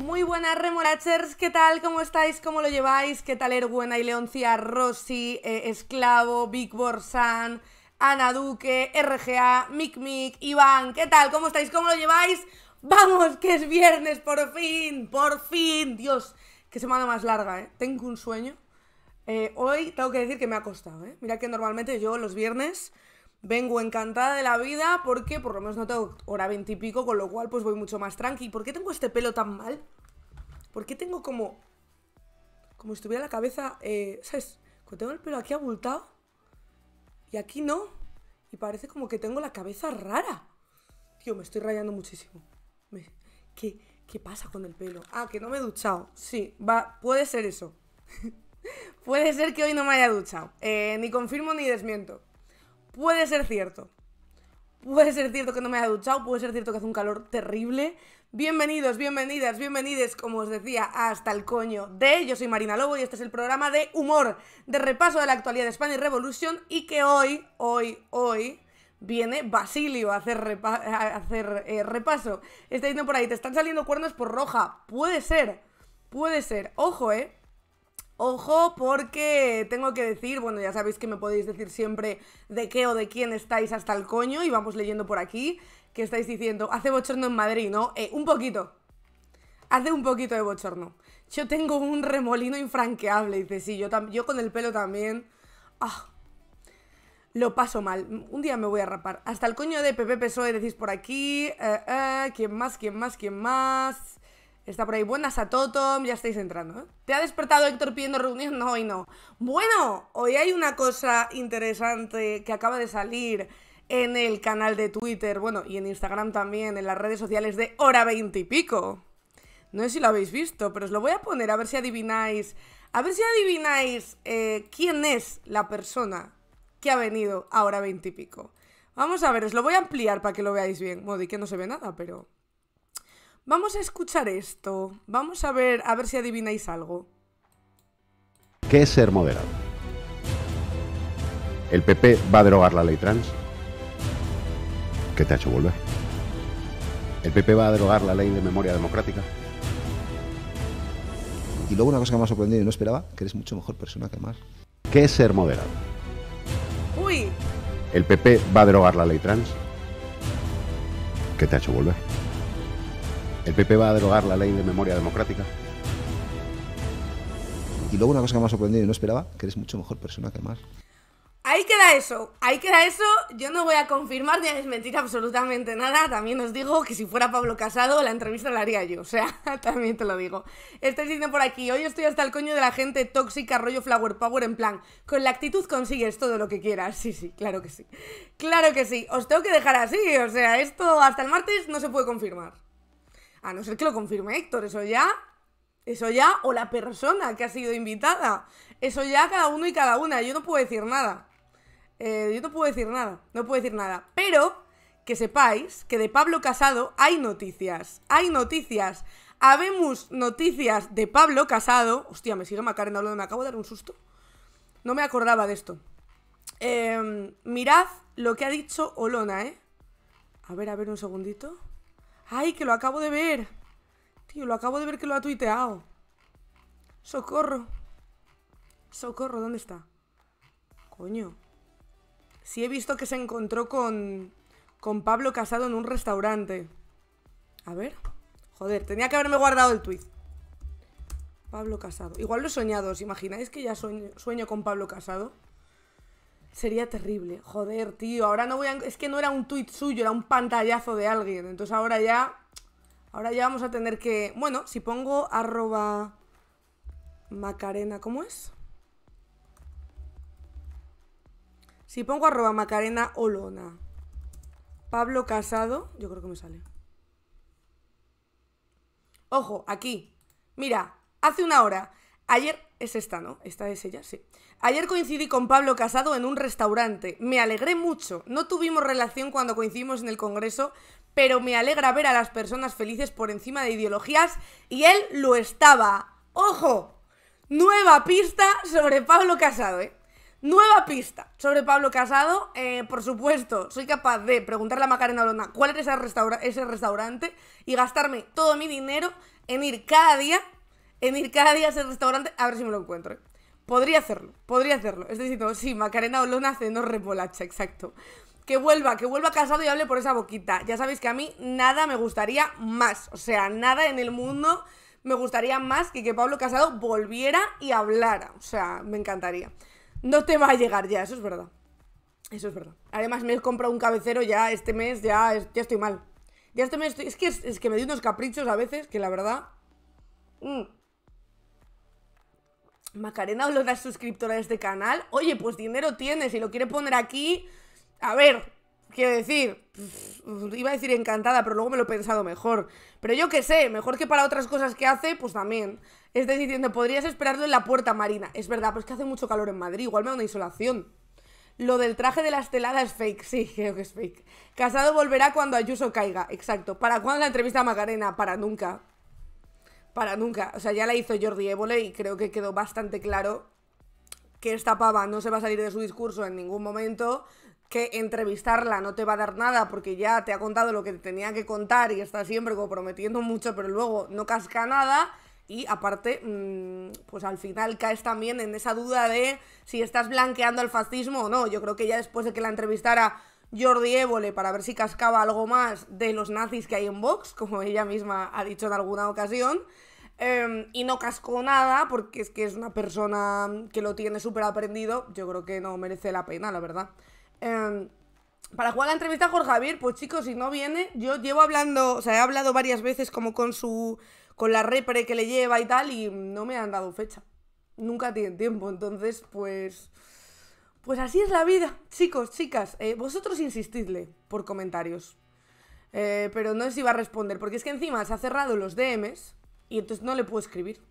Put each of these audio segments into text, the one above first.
Muy buenas remolachers, ¿qué tal? ¿Cómo estáis? ¿Cómo lo lleváis? ¿Qué tal Erbuena y Leoncia, Rossi, eh, Esclavo, Big Borsan, Ana Duque, RGA, Mic Mic, Iván? ¿Qué tal? ¿Cómo estáis? ¿Cómo lo lleváis? ¡Vamos! Que es viernes, por fin, por fin. Dios, qué semana más larga, ¿eh? Tengo un sueño. Eh, hoy tengo que decir que me ha costado, ¿eh? Mira que normalmente yo los viernes vengo encantada de la vida porque por lo menos no tengo hora veintipico, con lo cual pues voy mucho más tranqui. ¿Por qué tengo este pelo tan mal? ¿Por qué tengo como... Como si estuviera la cabeza... Eh, ¿Sabes? Cuando tengo el pelo aquí abultado y aquí no. Y parece como que tengo la cabeza rara. Tío, me estoy rayando muchísimo. ¿Qué, ¿Qué pasa con el pelo? Ah, que no me he duchado. Sí, va, puede ser eso. puede ser que hoy no me haya duchado. Eh, ni confirmo ni desmiento. Puede ser cierto. Puede ser cierto que no me haya duchado, puede ser cierto que hace un calor terrible. Bienvenidos, bienvenidas, bienvenides, como os decía, hasta el coño de. Yo soy Marina Lobo y este es el programa de humor, de repaso de la actualidad de Spanish Revolution y que hoy, hoy, hoy viene Basilio a hacer, eh, repaso. Está diciendo por ahí, te están saliendo cuernos por roja. Puede ser, puede ser. Ojo, eh. Ojo porque tengo que decir, bueno, ya sabéis que me podéis decir siempre de qué o de quién estáis hasta el coño y vamos leyendo por aquí que estáis diciendo, hace bochorno en Madrid, ¿no? Eh, un poquito. Hace un poquito de bochorno. Yo tengo un remolino infranqueable, dice, sí, yo, con el pelo también. Ah, lo paso mal. Un día me voy a rapar. Hasta el coño de Pepe PSOE decís por aquí. Eh, eh, ¿Quién más? ¿Quién más? ¿Quién más? Está por ahí. Buenas a Totom, ya estáis entrando. ¿eh? ¿Te ha despertado Héctor pidiendo reunión? No, hoy no. Bueno, hoy hay una cosa interesante que acaba de salir en el canal de Twitter, bueno, y en Instagram también, en las redes sociales de Hora 20 y pico. No sé si lo habéis visto, pero os lo voy a poner a ver si adivináis. A ver si adivináis eh, quién es la persona que ha venido a Hora 20 y pico. Vamos a ver, os lo voy a ampliar para que lo veáis bien. Y que no se ve nada, pero Vamos a escuchar esto. Vamos a ver, a ver si adivináis algo. ¿Qué es ser moderado? ¿El PP va a derogar la ley trans? ¿Qué te ha hecho volver? ¿El PP va a derogar la ley de memoria democrática? Y luego una cosa que me ha sorprendido y no esperaba, que eres mucho mejor persona que más. ¿Qué es ser moderado? Uy. ¿El PP va a derogar la ley trans? ¿Qué te ha hecho volver? ¿El PP va a derogar la ley de memoria democrática? Y luego una cosa que me ha sorprendido y no esperaba, que eres mucho mejor persona que más. Ahí queda eso, ahí queda eso. Yo no voy a confirmar ni a desmentir absolutamente nada. También os digo que si fuera Pablo Casado, la entrevista la haría yo. O sea, también te lo digo. Estáis diciendo por aquí, hoy estoy hasta el coño de la gente tóxica, rollo flower power, en plan, con la actitud consigues todo lo que quieras. Sí, sí, claro que sí. Claro que sí. Os tengo que dejar así. O sea, esto hasta el martes no se puede confirmar. A no ser que lo confirme Héctor, eso ya. Eso ya, o la persona que ha sido invitada. Eso ya cada uno y cada una. Yo no puedo decir nada. Eh, yo no puedo decir nada. No puedo decir nada. Pero que sepáis que de Pablo Casado hay noticias. Hay noticias. Habemos noticias de Pablo Casado. Hostia, me sigue Macarena hablando. Me acabo de dar un susto. No me acordaba de esto. Em, mirad lo que ha dicho Olona, ¿eh? A ver, a ver un segundito. ¡Ay, que lo acabo de ver! Tío, lo acabo de ver que lo ha tuiteado. ¡Socorro! ¡Socorro! ¿Dónde está? Coño. Sí he visto que se encontró con... Con Pablo Casado en un restaurante. A ver. Joder, tenía que haberme guardado el tuit. Pablo Casado. Igual lo he soñado. ¿Os imagináis que ya sueño, sueño con Pablo Casado? Sería terrible. Joder, tío. Ahora no voy a... Es que no era un tuit suyo, era un pantallazo de alguien. Entonces ahora ya... Ahora ya vamos a tener que... Bueno, si pongo arroba... Macarena, ¿cómo es? Si pongo arroba Macarena Olona. Pablo Casado, yo creo que me sale. Ojo, aquí. Mira, hace una hora. Ayer es esta, ¿no? Esta es ella, sí. Ayer coincidí con Pablo Casado en un restaurante. Me alegré mucho. No tuvimos relación cuando coincidimos en el Congreso, pero me alegra ver a las personas felices por encima de ideologías y él lo estaba. ¡Ojo! Nueva pista sobre Pablo Casado, ¿eh? Nueva pista sobre Pablo Casado. Eh, por supuesto, soy capaz de preguntarle a Macarena Olona cuál es ese, restaura ese restaurante y gastarme todo mi dinero en ir cada día, en ir cada día a ese restaurante a ver si me lo encuentro. Podría hacerlo, podría hacerlo. Es decir, sí, Macarena Olona haciendo repolacha, exacto. Que vuelva, que vuelva casado y hable por esa boquita. Ya sabéis que a mí nada me gustaría más. O sea, nada en el mundo me gustaría más que que Pablo Casado volviera y hablara. O sea, me encantaría no te va a llegar ya, eso es verdad. Eso es verdad. Además, me he comprado un cabecero ya este mes, ya, ya estoy mal. Ya este mes estoy, es que, es, que me doy unos caprichos a veces que la verdad... Mm. Macarena o lo das suscriptora de este canal. Oye, pues dinero tiene, si lo quiere poner aquí... A ver, quiero decir, iba a decir encantada, pero luego me lo he pensado mejor. Pero yo qué sé, mejor que para otras cosas que hace, pues también. Estás diciendo, podrías esperarlo en la puerta marina. Es verdad, pero es que hace mucho calor en Madrid, igual me da una insolación. Lo del traje de la estelada es fake, sí, creo que es fake. Casado volverá cuando Ayuso caiga, exacto. ¿Para cuándo la entrevista a Macarena? Para nunca. Para nunca. O sea, ya la hizo Jordi Évole y creo que quedó bastante claro que esta pava no se va a salir de su discurso en ningún momento, que entrevistarla no te va a dar nada porque ya te ha contado lo que tenía que contar y está siempre como prometiendo mucho, pero luego no casca nada y aparte, mm, pues al final caes también en esa duda de si estás blanqueando el fascismo o no. Yo creo que ya después de que la entrevistara Jordi Évole para ver si cascaba algo más de los nazis que hay en Vox, como ella misma ha dicho en alguna ocasión, em, y no cascó nada porque es que es una persona que lo tiene súper aprendido, yo creo que no merece la pena, la verdad. Em, para jugar la entrevista a Jorge Javier, pues chicos, si no viene, yo llevo hablando, o sea, he hablado varias veces como con su con la repre que le lleva y tal, y no me han dado fecha. Nunca tienen tiempo, entonces, pues... Pues así es la vida, chicos, chicas. Eh, vosotros insistidle por comentarios. Eh, pero no sé si va a responder, porque es que encima se ha cerrado los DMs y entonces no le puedo escribir.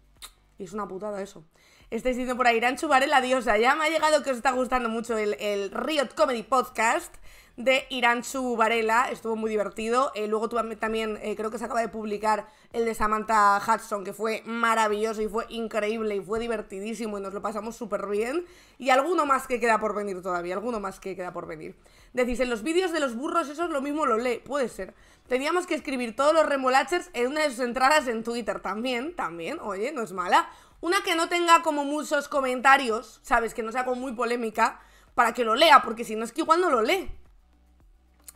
Es una putada eso. Estáis diciendo por ahí, Irán la diosa. Ya me ha llegado que os está gustando mucho el, el Riot Comedy Podcast de Iranchu Varela, estuvo muy divertido. Eh, luego también eh, creo que se acaba de publicar el de Samantha Hudson, que fue maravilloso y fue increíble y fue divertidísimo y nos lo pasamos súper bien. Y alguno más que queda por venir todavía, alguno más que queda por venir. Decís, en los vídeos de los burros eso es lo mismo lo lee, puede ser. Teníamos que escribir todos los remolachers en una de sus entradas en Twitter también, también, oye, no es mala. Una que no tenga como muchos comentarios, ¿sabes? Que no sea como muy polémica, para que lo lea, porque si no es que igual no lo lee.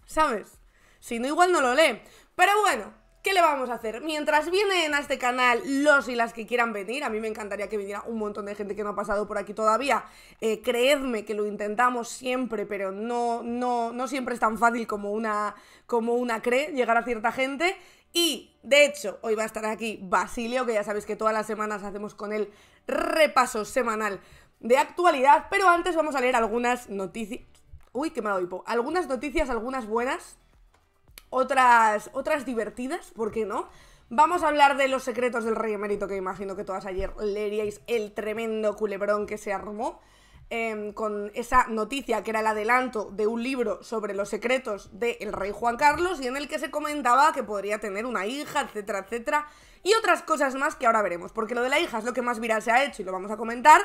¿Sabes? Si no, igual no lo lee. Pero bueno, ¿qué le vamos a hacer? Mientras vienen a este canal los y las que quieran venir, a mí me encantaría que viniera un montón de gente que no ha pasado por aquí todavía. Eh, creedme que lo intentamos siempre, pero no, no, no siempre es tan fácil como una, como una cree llegar a cierta gente. Y, de hecho, hoy va a estar aquí Basilio, que ya sabéis que todas las semanas hacemos con él repaso semanal de actualidad, pero antes vamos a leer algunas noticias Uy, qué malo hipo. Algunas noticias, algunas buenas, otras, otras divertidas, ¿por qué no? Vamos a hablar de los secretos del rey emérito, que imagino que todas ayer leeríais el tremendo culebrón que se armó. Em, con esa noticia que era el adelanto de un libro sobre los secretos del rey Juan Carlos y en el que se comentaba que podría tener una hija, etcétera, etcétera, y otras cosas más que ahora veremos, porque lo de la hija es lo que más viral se ha hecho y lo vamos a comentar,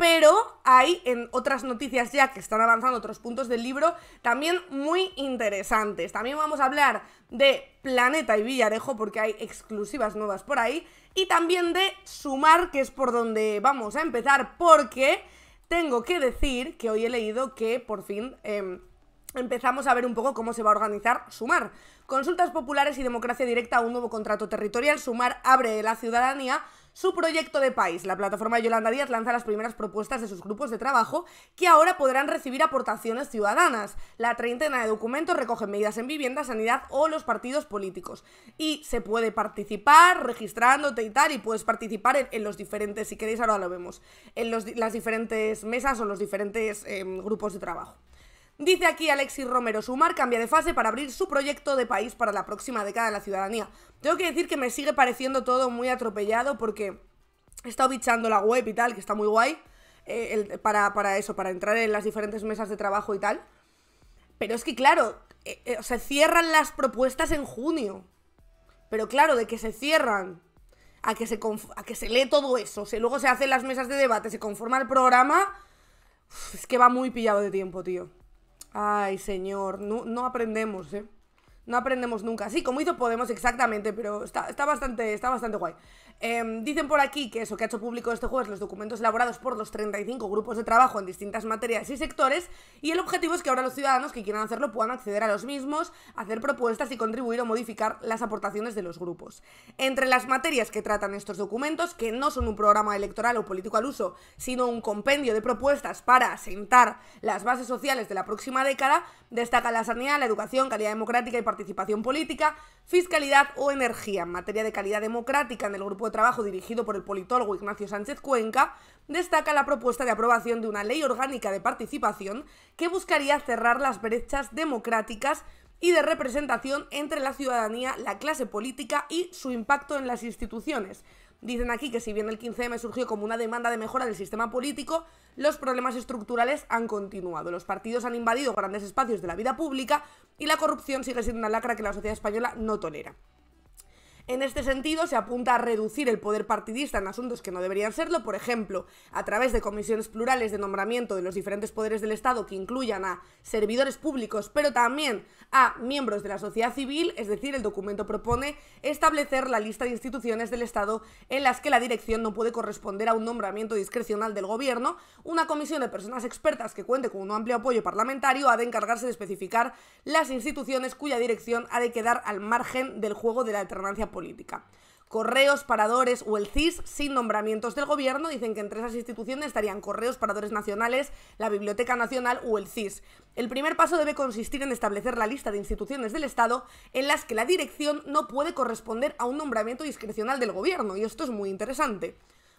pero hay en otras noticias ya que están avanzando otros puntos del libro también muy interesantes. También vamos a hablar de Planeta y Villarejo porque hay exclusivas nuevas por ahí y también de Sumar, que es por donde vamos a empezar porque tengo que decir que hoy he leído que por fin em, empezamos a ver un poco cómo se va a organizar Sumar. Consultas populares y democracia directa a un nuevo contrato territorial. Sumar abre la ciudadanía su proyecto de país. La plataforma Yolanda Díaz lanza las primeras propuestas de sus grupos de trabajo que ahora podrán recibir aportaciones ciudadanas. La treintena de documentos recogen medidas en vivienda, sanidad o los partidos políticos. Y se puede participar registrándote y tal, y puedes participar en, los diferentes, si queréis ahora lo vemos, en las diferentes mesas o los diferentes em, grupos de trabajo. Dice aquí Alexis Romero, Sumar cambia de fase para abrir su proyecto de país para la próxima década de la ciudadanía. Tengo que decir que me sigue pareciendo todo muy atropellado porque he estado bichando la web y tal, que está muy guay, eh, para, eso, para entrar en las diferentes mesas de trabajo y tal. Pero es que claro, eh, eh, se cierran las propuestas en junio. Pero claro, de que se cierran a que se, a que se lee todo eso, luego se hacen las mesas de debate, se conforma el programa Es que va muy pillado de tiempo, tío. Ay, señor, no, no aprendemos, ¿eh? No aprendemos nunca. Sí, como hizo Podemos exactamente, pero está, está, bastante, está bastante guay. Em, dicen por aquí que eso que ha hecho público este jueves los documentos elaborados por los 35 grupos de trabajo en distintas materias y sectores y el objetivo es que ahora los ciudadanos que quieran hacerlo puedan acceder a los mismos, hacer propuestas y contribuir o modificar las aportaciones de los grupos. Entre las materias que tratan estos documentos, que no son un programa electoral o político al uso, sino un compendio de propuestas para asentar las bases sociales de la próxima década, destaca la sanidad, la educación, calidad democrática y participación política, fiscalidad o energía. En materia de calidad democrática en el grupo trabajo dirigido por el politólogo Ignacio Sánchez Cuenca, destaca la propuesta de aprobación de una ley orgánica de participación que buscaría cerrar las brechas democráticas y de representación entre la ciudadanía, la clase política y su impacto en las instituciones. Dicen aquí que si bien el 15M surgió como una demanda de mejora del sistema político, los problemas estructurales han continuado. Los partidos han invadido grandes espacios de la vida pública y la corrupción sigue siendo una lacra que la sociedad española no tolera. En este sentido, se apunta a reducir el poder partidista en asuntos que no deberían serlo, por ejemplo, a través de comisiones plurales de nombramiento de los diferentes poderes del Estado que incluyan a servidores públicos, pero también a miembros de la sociedad civil, es decir, el documento propone establecer la lista de instituciones del Estado en las que la dirección no puede corresponder a un nombramiento discrecional del gobierno, una comisión de personas expertas que cuente con un amplio apoyo parlamentario ha de encargarse de especificar las instituciones cuya dirección ha de quedar al margen del juego de la alternancia política política. Correos, paradores o el CIS sin nombramientos del gobierno. Dicen que entre esas instituciones estarían Correos, Paradores Nacionales, la Biblioteca Nacional o el CIS. El primer paso debe consistir en establecer la lista de instituciones del Estado en las que la dirección no puede corresponder a un nombramiento discrecional del gobierno. Y esto es muy interesante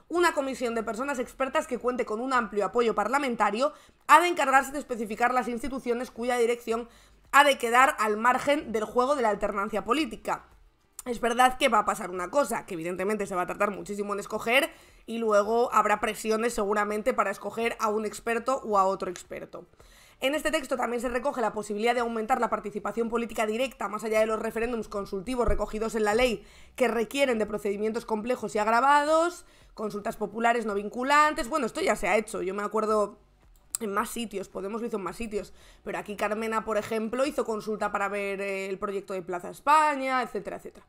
una comisión de personas expertas que cuente con un amplio apoyo parlamentario ha de encargarse de especificar las instituciones cuya dirección ha de quedar al margen del juego de la alternancia política. Es verdad que va a pasar una cosa, que evidentemente se va a tratar muchísimo en escoger y luego habrá presiones seguramente para escoger a un experto o a otro experto. En este texto también se recoge la posibilidad de aumentar la participación política directa más allá de los referéndums consultivos recogidos en la ley que requieren de procedimientos complejos y agravados, consultas populares no vinculantes. Bueno, esto ya se ha hecho. Yo me acuerdo en más sitios, Podemos lo hizo en más sitios, pero aquí Carmena, por ejemplo, hizo consulta para ver eh, el proyecto de Plaza España, etcétera, etcétera.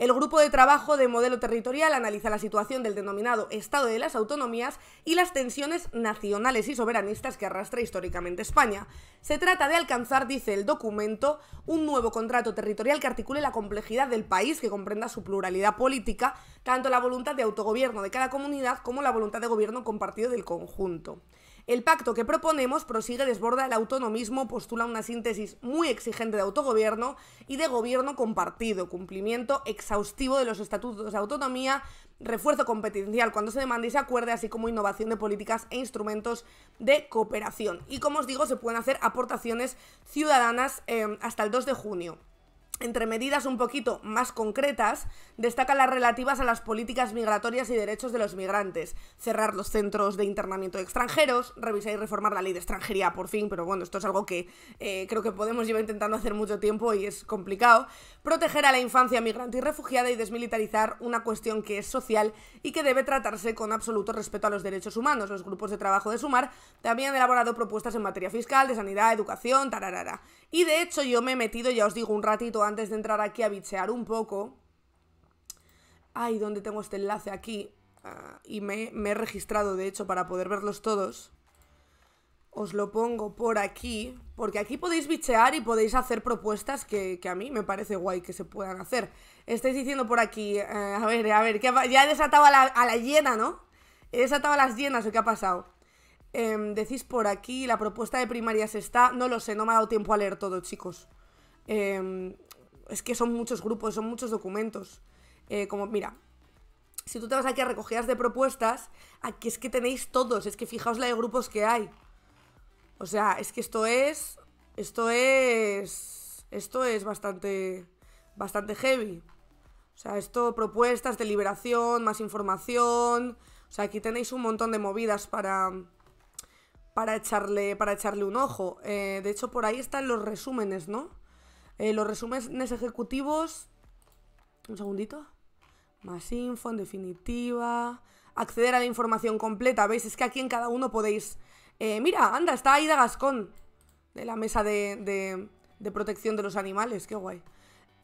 El grupo de trabajo de modelo territorial analiza la situación del denominado Estado de las Autonomías y las tensiones nacionales y soberanistas que arrastra históricamente España. Se trata de alcanzar, dice el documento, un nuevo contrato territorial que articule la complejidad del país, que comprenda su pluralidad política, tanto la voluntad de autogobierno de cada comunidad como la voluntad de gobierno compartido del conjunto. El pacto que proponemos prosigue desborda el autonomismo, postula una síntesis muy exigente de autogobierno y de gobierno compartido, cumplimiento exhaustivo de los estatutos de autonomía, refuerzo competencial cuando se demande y se acuerde, así como innovación de políticas e instrumentos de cooperación. Y como os digo, se pueden hacer aportaciones ciudadanas eh, hasta el 2 de junio. Entre medidas un poquito más concretas, destacan las relativas a las políticas migratorias y derechos de los migrantes, cerrar los centros de internamiento de extranjeros, revisar y reformar la ley de extranjería por fin, pero bueno, esto es algo que eh, creo que Podemos llevar intentando hacer mucho tiempo y es complicado, proteger a la infancia migrante y refugiada y desmilitarizar una cuestión que es social y que debe tratarse con absoluto respeto a los derechos humanos. Los grupos de trabajo de Sumar también han elaborado propuestas en materia fiscal, de sanidad, educación, tararara. Y de hecho yo me he metido, ya os digo, un ratito antes de entrar aquí a bichear un poco. Ay, ¿dónde tengo este enlace? Aquí. Ah, y me, he registrado, de hecho, para poder verlos todos. Os lo pongo por aquí, porque aquí podéis bichear y podéis hacer propuestas que, a mí me parece guay que se puedan hacer. Estáis diciendo por aquí, eh, a ver, a ver, que ya he desatado a la, a la llena, ¿no? He desatado a las llenas, ¿o qué ha pasado? Em, decís por aquí, la propuesta de primarias está... No lo sé, no me ha dado tiempo a leer todo, chicos. Eh, es que son muchos grupos, son muchos documentos. Eh, como, mira, si tú te vas aquí a recogidas de propuestas, aquí es que tenéis todos, es que fijaos la de grupos que hay. O sea, es que esto es. Esto es. Esto es bastante. Bastante heavy. O sea, esto, propuestas, deliberación, más información. O sea, aquí tenéis un montón de movidas para. Para echarle, para echarle un ojo. Eh, de hecho, por ahí están los resúmenes, ¿no? Eh, los resúmenes ejecutivos. Un segundito. Más info, en definitiva. Acceder a la información completa. ¿Veis? Es que aquí en cada uno podéis Eh, mira, anda, está Aida Gascón, de la mesa de, protección de los animales, qué guay.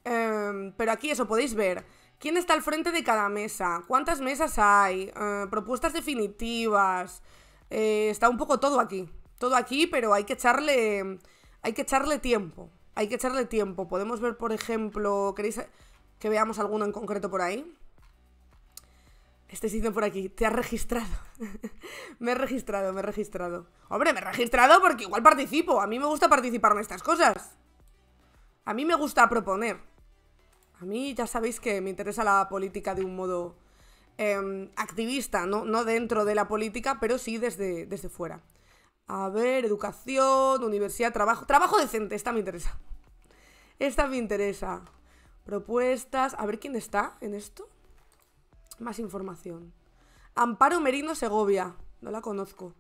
Em, pero aquí eso podéis ver. ¿Quién está al frente de cada mesa? ¿Cuántas mesas hay? Eh, propuestas definitivas. Está un poco todo aquí. Todo aquí, pero hay que echarle. Hay que echarle tiempo. Hay que echarle tiempo. Podemos ver, por ejemplo. ¿Queréis que veamos alguno en concreto por ahí? Este diciendo por aquí, te has registrado. me he registrado, me he registrado. Hombre, me he registrado porque igual participo. A mí me gusta participar en estas cosas. A mí me gusta proponer. A mí ya sabéis que me interesa la política de un modo em, activista, ¿no? no dentro de la política, pero sí desde, desde fuera. A ver, educación, universidad, trabajo. Trabajo decente, esta me interesa. Esta me interesa. Propuestas. A ver quién está en esto. Más información. Amparo Merino Segovia. No la conozco.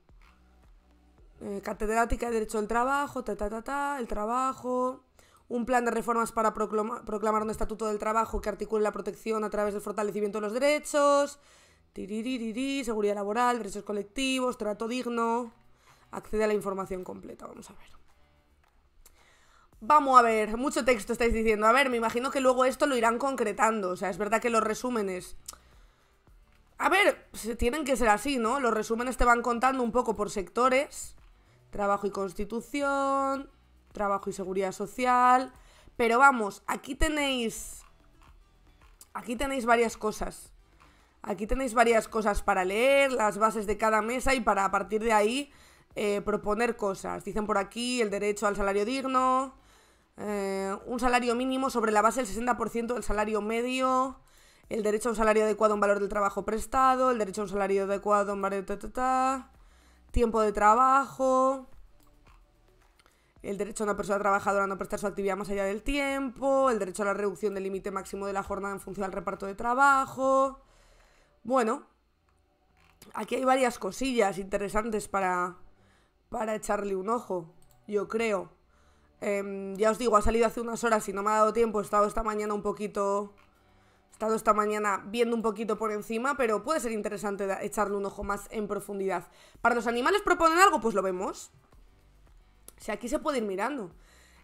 Eh, catedrática de Derecho del Trabajo, ta, ta, ta, ta, el trabajo. Un plan de reformas para proclama- proclamar un estatuto del trabajo que articule la protección a través del fortalecimiento de los derechos. Seguridad laboral, derechos colectivos, trato digno. Accede a la información completa, vamos a ver. Vamos a ver, mucho texto estáis diciendo. A ver, me imagino que luego esto lo irán concretando. O sea, es verdad que los resúmenes. A ver, tienen que ser así, ¿no? Los resúmenes te van contando un poco por sectores. Trabajo y constitución, trabajo y seguridad social. Pero vamos, aquí tenéis. Aquí tenéis varias cosas. Aquí tenéis varias cosas para leer, las bases de cada mesa y para a partir de ahí eh, proponer cosas. Dicen por aquí el derecho al salario digno, eh, un salario mínimo sobre la base del 60% del salario medio, el derecho a un salario adecuado en valor del trabajo prestado, el derecho a un salario adecuado en valor ta, ta, ta, tiempo de trabajo, el derecho a una persona trabajadora a no prestar su actividad más allá del tiempo, el derecho a la reducción del límite máximo de la jornada en función al reparto de trabajo. Bueno, aquí hay varias cosillas interesantes para, para echarle un ojo, yo creo. Em, ya os digo, ha salido hace unas horas y no me ha dado tiempo, he estado esta mañana un poquito... He estado esta mañana viendo un poquito por encima, pero puede ser interesante echarle un ojo más en profundidad. ¿Para los animales proponen algo? Pues lo vemos. Sea, aquí se puede ir mirando.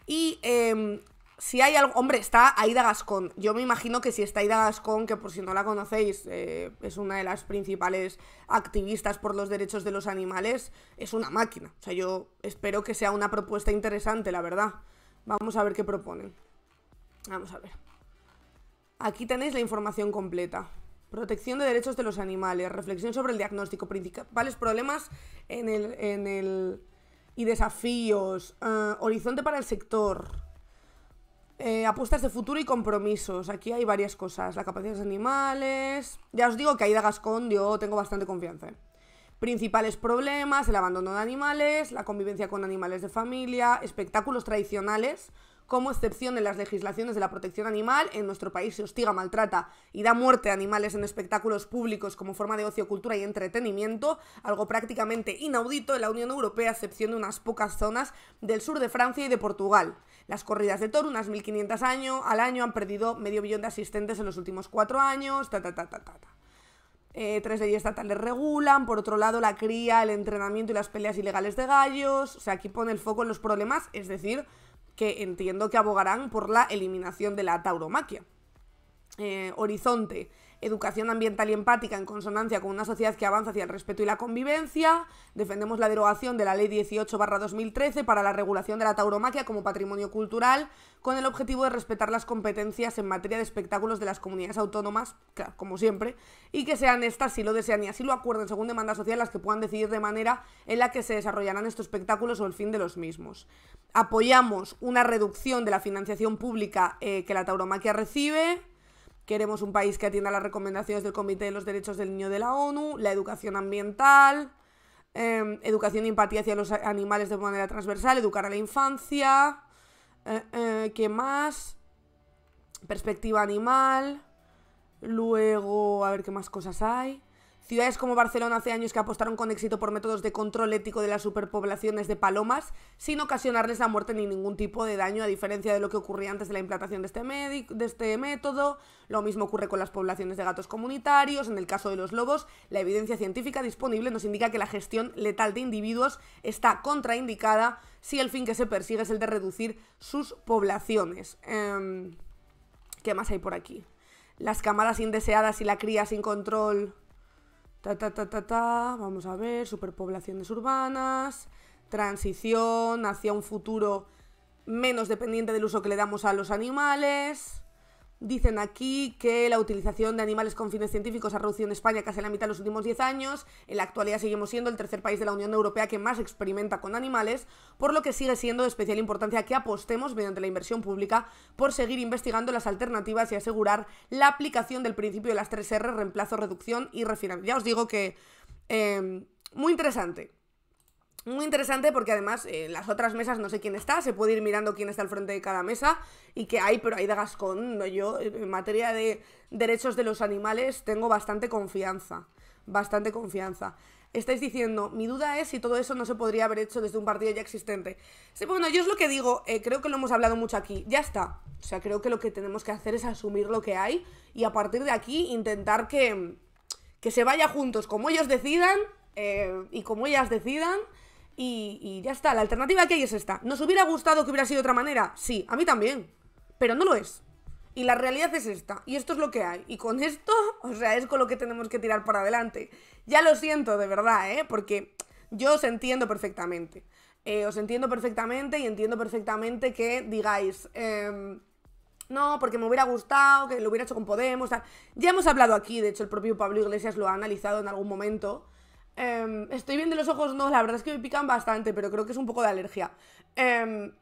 Y em, si hay algo... Hombre, está Aida Gascón. Yo me imagino que si está Aida Gascón, que por si no la conocéis, eh, es una de las principales activistas por los derechos de los animales, es una máquina. O sea, yo espero que sea una propuesta interesante, la verdad. Vamos a ver qué proponen. Vamos a ver. Aquí tenéis la información completa. Protección de derechos de los animales, reflexión sobre el diagnóstico, principales problemas en el, en el y desafíos, eh, horizonte para el sector, eh, apuestas de futuro y compromisos. Aquí hay varias cosas. La capacidad de animales. Ya os digo que Aida Gascón yo tengo bastante confianza. ¿eh? Principales problemas, el abandono de animales, la convivencia con animales de familia, espectáculos tradicionales, como excepción en las legislaciones de la protección animal, en nuestro país se hostiga, maltrata y da muerte a animales en espectáculos públicos como forma de ocio, cultura y entretenimiento, algo prácticamente inaudito en la Unión Europea, a excepción de unas pocas zonas del sur de Francia y de Portugal. Las corridas de toro, unas 1.500 año, al año, han perdido medio billón de asistentes en los últimos cuatro años, ta ta ta ta ta. Eh, tres leyes estatales regulan, por otro lado la cría, el entrenamiento y las peleas ilegales de gallos, o sea, aquí pone el foco en los problemas, es decir, que entiendo que abogarán por la eliminación de la tauromaquia. Eh, horizonte, educación ambiental y empática en consonancia con una sociedad que avanza hacia el respeto y la convivencia. Defendemos la derogación de la Ley 18-2013 para la regulación de la tauromaquia como patrimonio cultural, con el objetivo de respetar las competencias en materia de espectáculos de las comunidades autónomas, claro, como siempre, y que sean estas, si lo desean y así lo acuerden según demanda social, las que puedan decidir de manera en la que se desarrollarán estos espectáculos o el fin de los mismos. Apoyamos una reducción de la financiación pública eh, que la tauromaquia recibe. Queremos un país que atienda las recomendaciones del Comité de los Derechos del Niño de la ONU, la educación ambiental, eh, educación y empatía hacia los animales de manera transversal, educar a la infancia, eh, eh, ¿qué más? Perspectiva animal, luego, a ver qué más cosas hay. Ciudades como Barcelona hace años que apostaron con éxito por métodos de control ético de las superpoblaciones de palomas sin ocasionarles la muerte ni ningún tipo de daño, a diferencia de lo que ocurría antes de la implantación de este, de este método. Lo mismo ocurre con las poblaciones de gatos comunitarios. En el caso de los lobos, la evidencia científica disponible nos indica que la gestión letal de individuos está contraindicada si el fin que se persigue es el de reducir sus poblaciones. Em, ¿Qué más hay por aquí? Las camadas indeseadas y la cría sin control Ta, ta, ta, ta, ta. Vamos a ver, superpoblaciones urbanas, transición hacia un futuro menos dependiente del uso que le damos a los animales. Dicen aquí que la utilización de animales con fines científicos ha reducido en España casi la mitad en los últimos 10 años. En la actualidad seguimos siendo el tercer país de la Unión Europea que más experimenta con animales, por lo que sigue siendo de especial importancia que apostemos mediante la inversión pública por seguir investigando las alternativas y asegurar la aplicación del principio de las 3R, reemplazo, reducción y refinamiento. Ya os digo que eh, muy interesante. Muy interesante porque además eh, las otras mesas no sé quién está, se puede ir mirando quién está al frente de cada mesa y que hay, pero hay de gascón. ¿no? Yo en materia de derechos de los animales tengo bastante confianza, bastante confianza. Estáis diciendo, mi duda es si todo eso no se podría haber hecho desde un partido ya existente. Sí, bueno, yo es lo que digo, eh, creo que lo hemos hablado mucho aquí, ya está. O sea, creo que lo que tenemos que hacer es asumir lo que hay y a partir de aquí intentar que, que se vaya juntos como ellos decidan eh, y como ellas decidan y, ya está, la alternativa que hay es esta. ¿Nos hubiera gustado que hubiera sido de otra manera? Sí, a mí también. Pero no lo es. Y la realidad es esta. Y esto es lo que hay. Y con esto, o sea, es con lo que tenemos que tirar para adelante. Ya lo siento, de verdad, ¿eh? Porque yo os entiendo perfectamente. Eh, os entiendo perfectamente y entiendo perfectamente que digáis... Em, no, porque me hubiera gustado, que lo hubiera hecho con Podemos. Ya hemos hablado aquí, de hecho el propio Pablo Iglesias lo ha analizado en algún momento. Em, estoy bien de los ojos, no, la verdad es que me pican bastante, pero creo que es un poco de alergia. Em,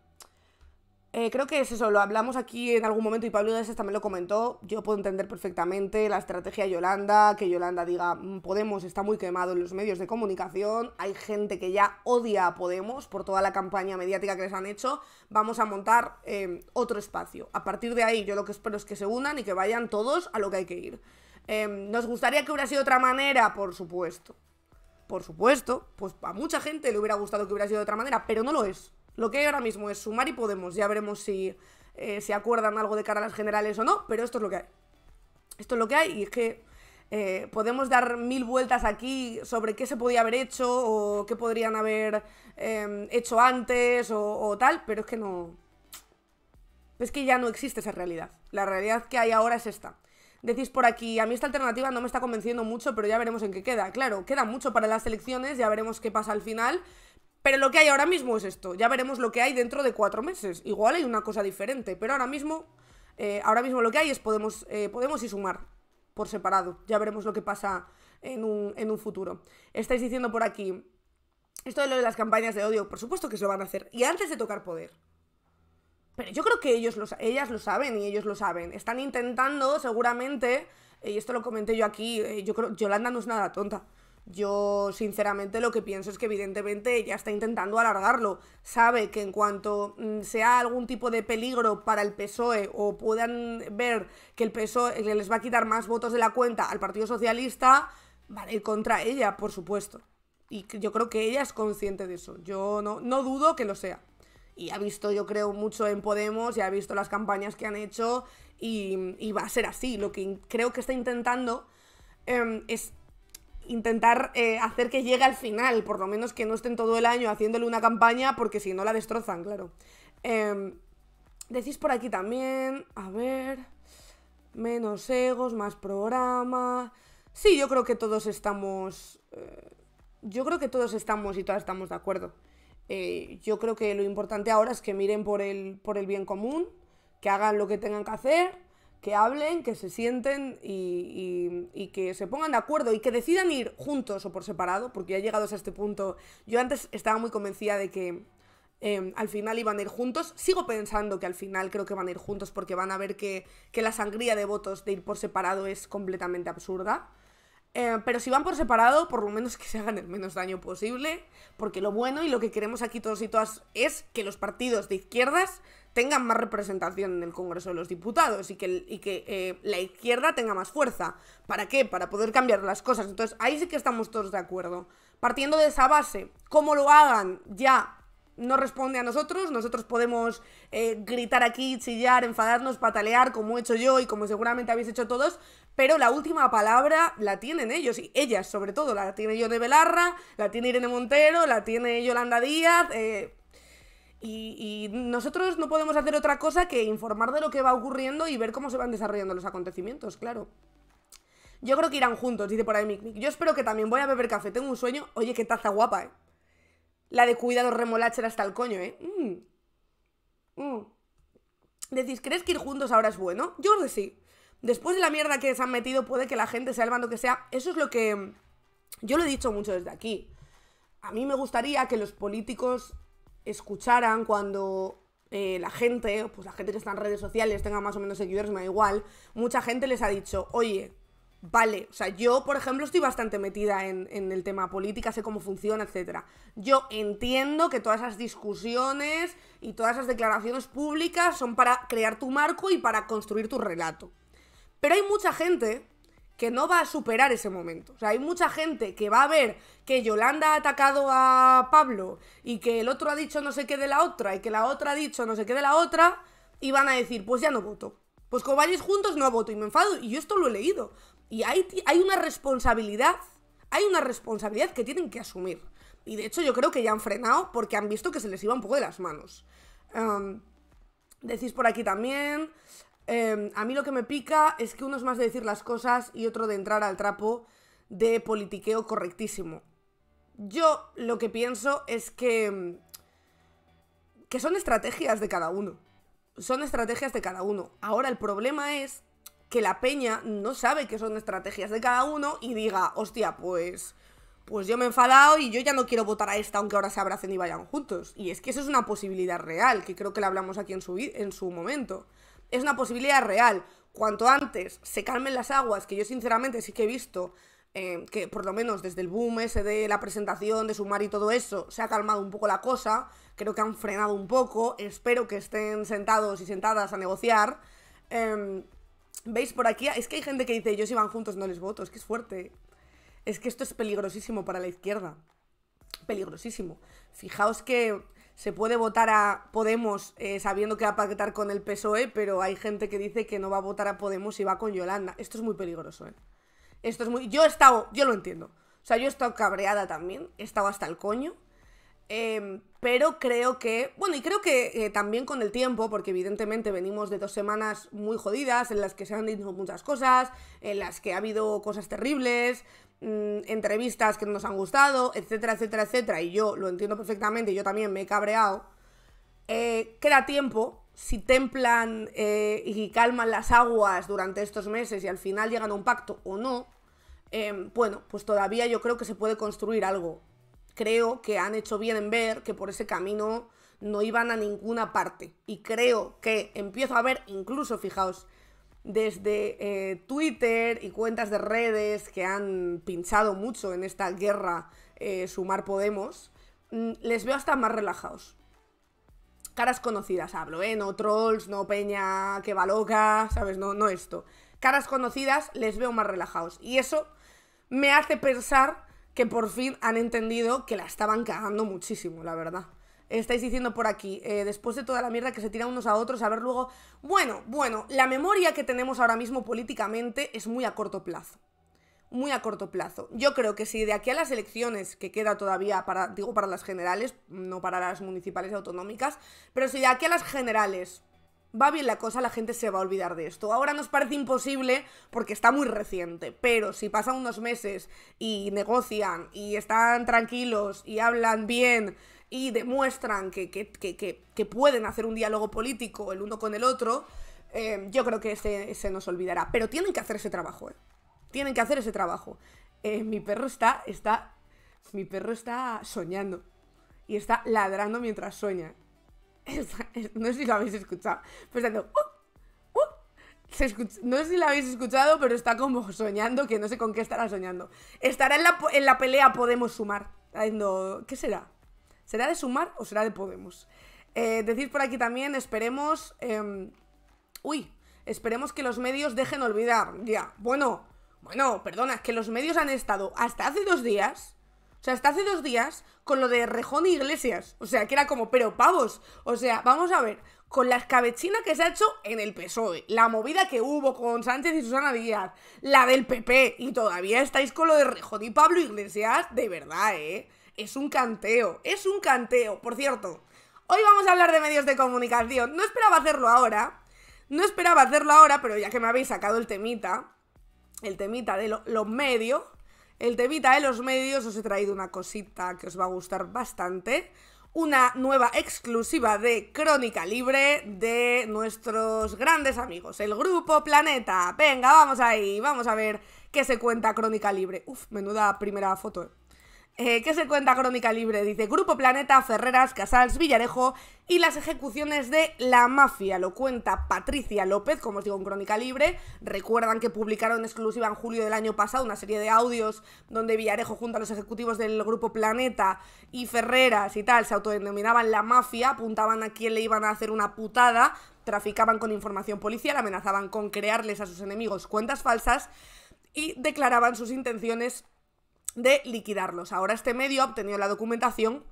eh, creo que es eso, lo hablamos aquí en algún momento y Pablo Iglesias también lo comentó. Yo puedo entender perfectamente la estrategia de Yolanda, que Yolanda diga mm, Podemos está muy quemado en los medios de comunicación, hay gente que ya odia a Podemos por toda la campaña mediática que les han hecho. Vamos a montar em, otro espacio. A partir de ahí, yo lo que espero es que se unan y que vayan todos a lo que hay que ir. ¿Nos gustaría que hubiera sido otra manera? Por supuesto por supuesto, pues a mucha gente le hubiera gustado que hubiera sido de otra manera, pero no lo es. Lo que hay ahora mismo es sumar y Podemos. Ya veremos si eh, se acuerdan algo de cara generales o no, pero esto es lo que hay. Esto es lo que hay y es que eh, podemos dar mil vueltas aquí sobre qué se podía haber hecho o qué podrían haber em, hecho antes o, o tal, pero es que no... Es que ya no existe esa realidad. La realidad que hay ahora es esta. Decís por aquí, a mí esta alternativa no me está convenciendo mucho, pero ya veremos en qué queda. Claro, queda mucho para las elecciones, ya veremos qué pasa al final. Pero lo que hay ahora mismo es esto. Ya veremos lo que hay dentro de cuatro meses. Igual hay una cosa diferente, pero ahora mismo, eh, ahora mismo lo que hay es podemos, eh, podemos y sumar por separado. Ya veremos lo que pasa en un, en un futuro. Estáis diciendo por aquí, esto de lo de las campañas de odio, por supuesto que se lo van a hacer. Y antes de tocar poder. Pero yo creo que ellos lo, ellas lo saben y ellos lo saben. Están intentando, seguramente, y esto lo comenté yo aquí, eh, yo creo, Yolanda no es nada tonta. Yo, sinceramente, lo que pienso es que evidentemente ella está intentando alargarlo. Sabe que en cuanto mm, sea algún tipo de peligro para el PSOE o puedan ver que el PSOE les va a quitar más votos de la cuenta al Partido Socialista, van a ir contra ella, por supuesto. Y yo creo que ella es consciente de eso. Yo no, no dudo que lo sea y ha visto, yo creo, mucho en Podemos y ha visto las campañas que han hecho y, va a ser así. Lo que creo que está intentando em, es intentar eh, hacer que llegue al final, por lo menos que no estén todo el año haciéndole una campaña, porque si no la destrozan, claro. Em, decís por aquí también, a ver, menos egos, más programa. Sí, yo creo que todos estamos... Eh, yo creo que todos estamos y todas estamos de acuerdo. Eh, yo creo que lo importante ahora es que miren por el, por el bien común, que hagan lo que tengan que hacer, que hablen, que se sienten y, que se pongan de acuerdo y que decidan ir juntos o por separado, porque ya llegados a este punto, yo antes estaba muy convencida de que em, al final iban a ir juntos. Sigo pensando que al final creo que van a ir juntos porque van a ver que, que la sangría de votos de ir por separado es completamente absurda. Eh, pero si van por separado, por lo menos que se hagan el menos daño posible, porque lo bueno y lo que queremos aquí todos y todas es que los partidos de izquierdas tengan más representación en el Congreso de los Diputados y que, y que eh, la izquierda tenga más fuerza. ¿Para qué? Para poder cambiar las cosas. Entonces, ahí sí que estamos todos de acuerdo. Partiendo de esa base, cómo lo hagan ya no responde a nosotros, nosotros podemos eh, gritar aquí, chillar, enfadarnos, patalear, como he hecho yo y como seguramente habéis hecho todos, pero la última palabra la tienen ellos, y ellas sobre todo, la tiene Yone Belarra, la tiene Irene Montero, la tiene Yolanda Díaz, eh, y, nosotros no podemos hacer otra cosa que informar de lo que va ocurriendo y ver cómo se van desarrollando los acontecimientos, claro. Yo creo que irán juntos, dice por ahí Mick Yo espero que también voy a beber café, tengo un sueño. Oye, qué taza guapa, eh. La de cuidado remolacher hasta el coño, ¿eh? Mm. Mm. Decís, ¿crees que ir juntos ahora es bueno? Yo creo que sí. Después de la mierda que se han metido, puede que la gente sea el bando que sea. Eso es lo que. Yo lo he dicho mucho desde aquí. A mí me gustaría que los políticos escucharan cuando eh, la gente, pues la gente que está en redes sociales, tenga más o menos seguidores, me da igual. Mucha gente les ha dicho, oye, Vale, o sea, yo, por ejemplo, estoy bastante metida en, el tema política, sé cómo funciona, etc. Yo entiendo que todas esas discusiones y todas esas declaraciones públicas son para crear tu marco y para construir tu relato. Pero hay mucha gente que no va a superar ese momento. O sea, hay mucha gente que va a ver que Yolanda ha atacado a Pablo y que el otro ha dicho no sé qué de la otra y que la otra ha dicho no sé qué de la otra y van a decir, pues ya no voto. Pues como vayáis juntos no voto y me enfado. Y yo esto lo he leído. Y hay, hay una responsabilidad, hay una responsabilidad que tienen que asumir. Y de hecho yo creo que ya han frenado porque han visto que se les iba un poco de las manos. Em, decís por aquí también, em, a mí lo que me pica es que uno es más de decir las cosas y otro de entrar al trapo de politiqueo correctísimo. Yo lo que pienso es que... que son estrategias de cada uno. Son estrategias de cada uno. Ahora el problema es que la peña no sabe qué son estrategias de cada uno y diga, hostia, pues pues yo me he enfadado y yo ya no quiero votar a esta aunque ahora se abracen y vayan juntos. Y es que eso es una posibilidad real, que creo que le hablamos aquí en su, en su momento. Es una posibilidad real. Cuanto antes se calmen las aguas, que yo sinceramente sí que he visto eh, que por lo menos desde el boom ese de la presentación, de sumar y todo eso, se ha calmado un poco la cosa. Creo que han frenado un poco. Espero que estén sentados y sentadas a negociar. Eh, ¿Veis por aquí? Es que hay gente que dice, ellos iban juntos, no les voto. Es que es fuerte. Es que esto es peligrosísimo para la izquierda. Peligrosísimo. Fijaos que se puede votar a Podemos eh, sabiendo que va a pactar con el PSOE, pero hay gente que dice que no va a votar a Podemos y va con Yolanda. Esto es muy peligroso, ¿eh? Esto es muy... Yo he estado... Yo lo entiendo. O sea, yo he estado cabreada también. He estado hasta el coño. Em, pero creo que, bueno, y creo que eh, también con el tiempo, porque evidentemente venimos de dos semanas muy jodidas, en las que se han dicho muchas cosas, en las que ha habido cosas terribles, mm, entrevistas que no nos han gustado, etcétera, etcétera, etcétera, y yo lo entiendo perfectamente, yo también me he cabreado, eh, queda tiempo, si templan eh, y calman las aguas durante estos meses y al final llegan a un pacto o no, em, bueno, pues todavía yo creo que se puede construir algo creo que han hecho bien en ver que por ese camino no iban a ninguna parte. Y creo que empiezo a ver, incluso, fijaos, desde eh, Twitter y cuentas de redes que han pinchado mucho en esta guerra eh, Sumar Podemos, mm, les veo hasta más relajados. Caras conocidas hablo, ¿eh? No trolls, no peña que va loca, ¿sabes? No, no esto. Caras conocidas les veo más relajados. Y eso me hace pensar que por fin han entendido que la estaban cagando muchísimo, la verdad. Estáis diciendo por aquí, eh, después de toda la mierda que se tiran unos a otros, a ver luego... Bueno, bueno, la memoria que tenemos ahora mismo políticamente es muy a corto plazo. Muy a corto plazo. Yo creo que si de aquí a las elecciones, que queda todavía para, digo para las generales, no para las municipales y autonómicas, pero si de aquí a las generales va bien la cosa, la gente se va a olvidar de esto. Ahora nos parece imposible porque está muy reciente, pero si pasan unos meses y negocian y están tranquilos y hablan bien y demuestran que, que, pueden hacer un diálogo político el uno con el otro, eh, yo creo que se, se, nos olvidará. Pero tienen que hacer ese trabajo, ¿eh? Tienen que hacer ese trabajo. Eh, mi perro está, está, mi perro está soñando y está ladrando mientras sueña no sé si lo habéis escuchado. Pues uh, uh, no sé si lo habéis escuchado, pero está como soñando, que no sé con qué estará soñando. Estará en la, en la pelea Podemos Sumar. ¿Qué será? ¿Será de Sumar o será de Podemos? Eh, decid por aquí también, esperemos... em, uy, esperemos que los medios dejen olvidar. Ya, bueno, bueno, perdona, que los medios han estado hasta hace dos días... O sea, hasta hace dos días con lo de Rejón y Iglesias. O sea, que era como, pero pavos. O sea, vamos a ver, con la escabechina que se ha hecho en el PSOE, E, la movida que hubo con Sánchez y Susana Díaz, la del PP, y todavía estáis con lo de Rejón y Pablo Iglesias, de verdad, ¿eh? Es un canteo, es un canteo. Por cierto, hoy vamos a hablar de medios de comunicación. No esperaba hacerlo ahora, no esperaba hacerlo ahora, pero ya que me habéis sacado el temita, el temita de lo- los medios, el temita de los medios, os he traído una cosita que os va a gustar bastante. Una nueva exclusiva de Crónica Libre de nuestros grandes amigos, el Grupo Planeta. Venga, vamos ahí, vamos a ver qué se cuenta Crónica Libre. Uf, menuda primera foto. Eh. ¿Qué se cuenta Crónica Libre? Dice Grupo Planeta, Ferreras, Casals, Villarejo y las ejecuciones de la mafia. Lo cuenta Patricia López, como os digo en Crónica Libre. Recuerdan que publicaron exclusiva en julio del año pasado una serie de audios donde Villarejo junto a los ejecutivos del Grupo Planeta y Ferreras y tal se autodenominaban la mafia, apuntaban a quién le iban a hacer una putada, traficaban con información policial, amenazaban con crearles a sus enemigos cuentas falsas y declaraban sus intenciones de liquidarlos. Ahora este medio ha obtenido la documentación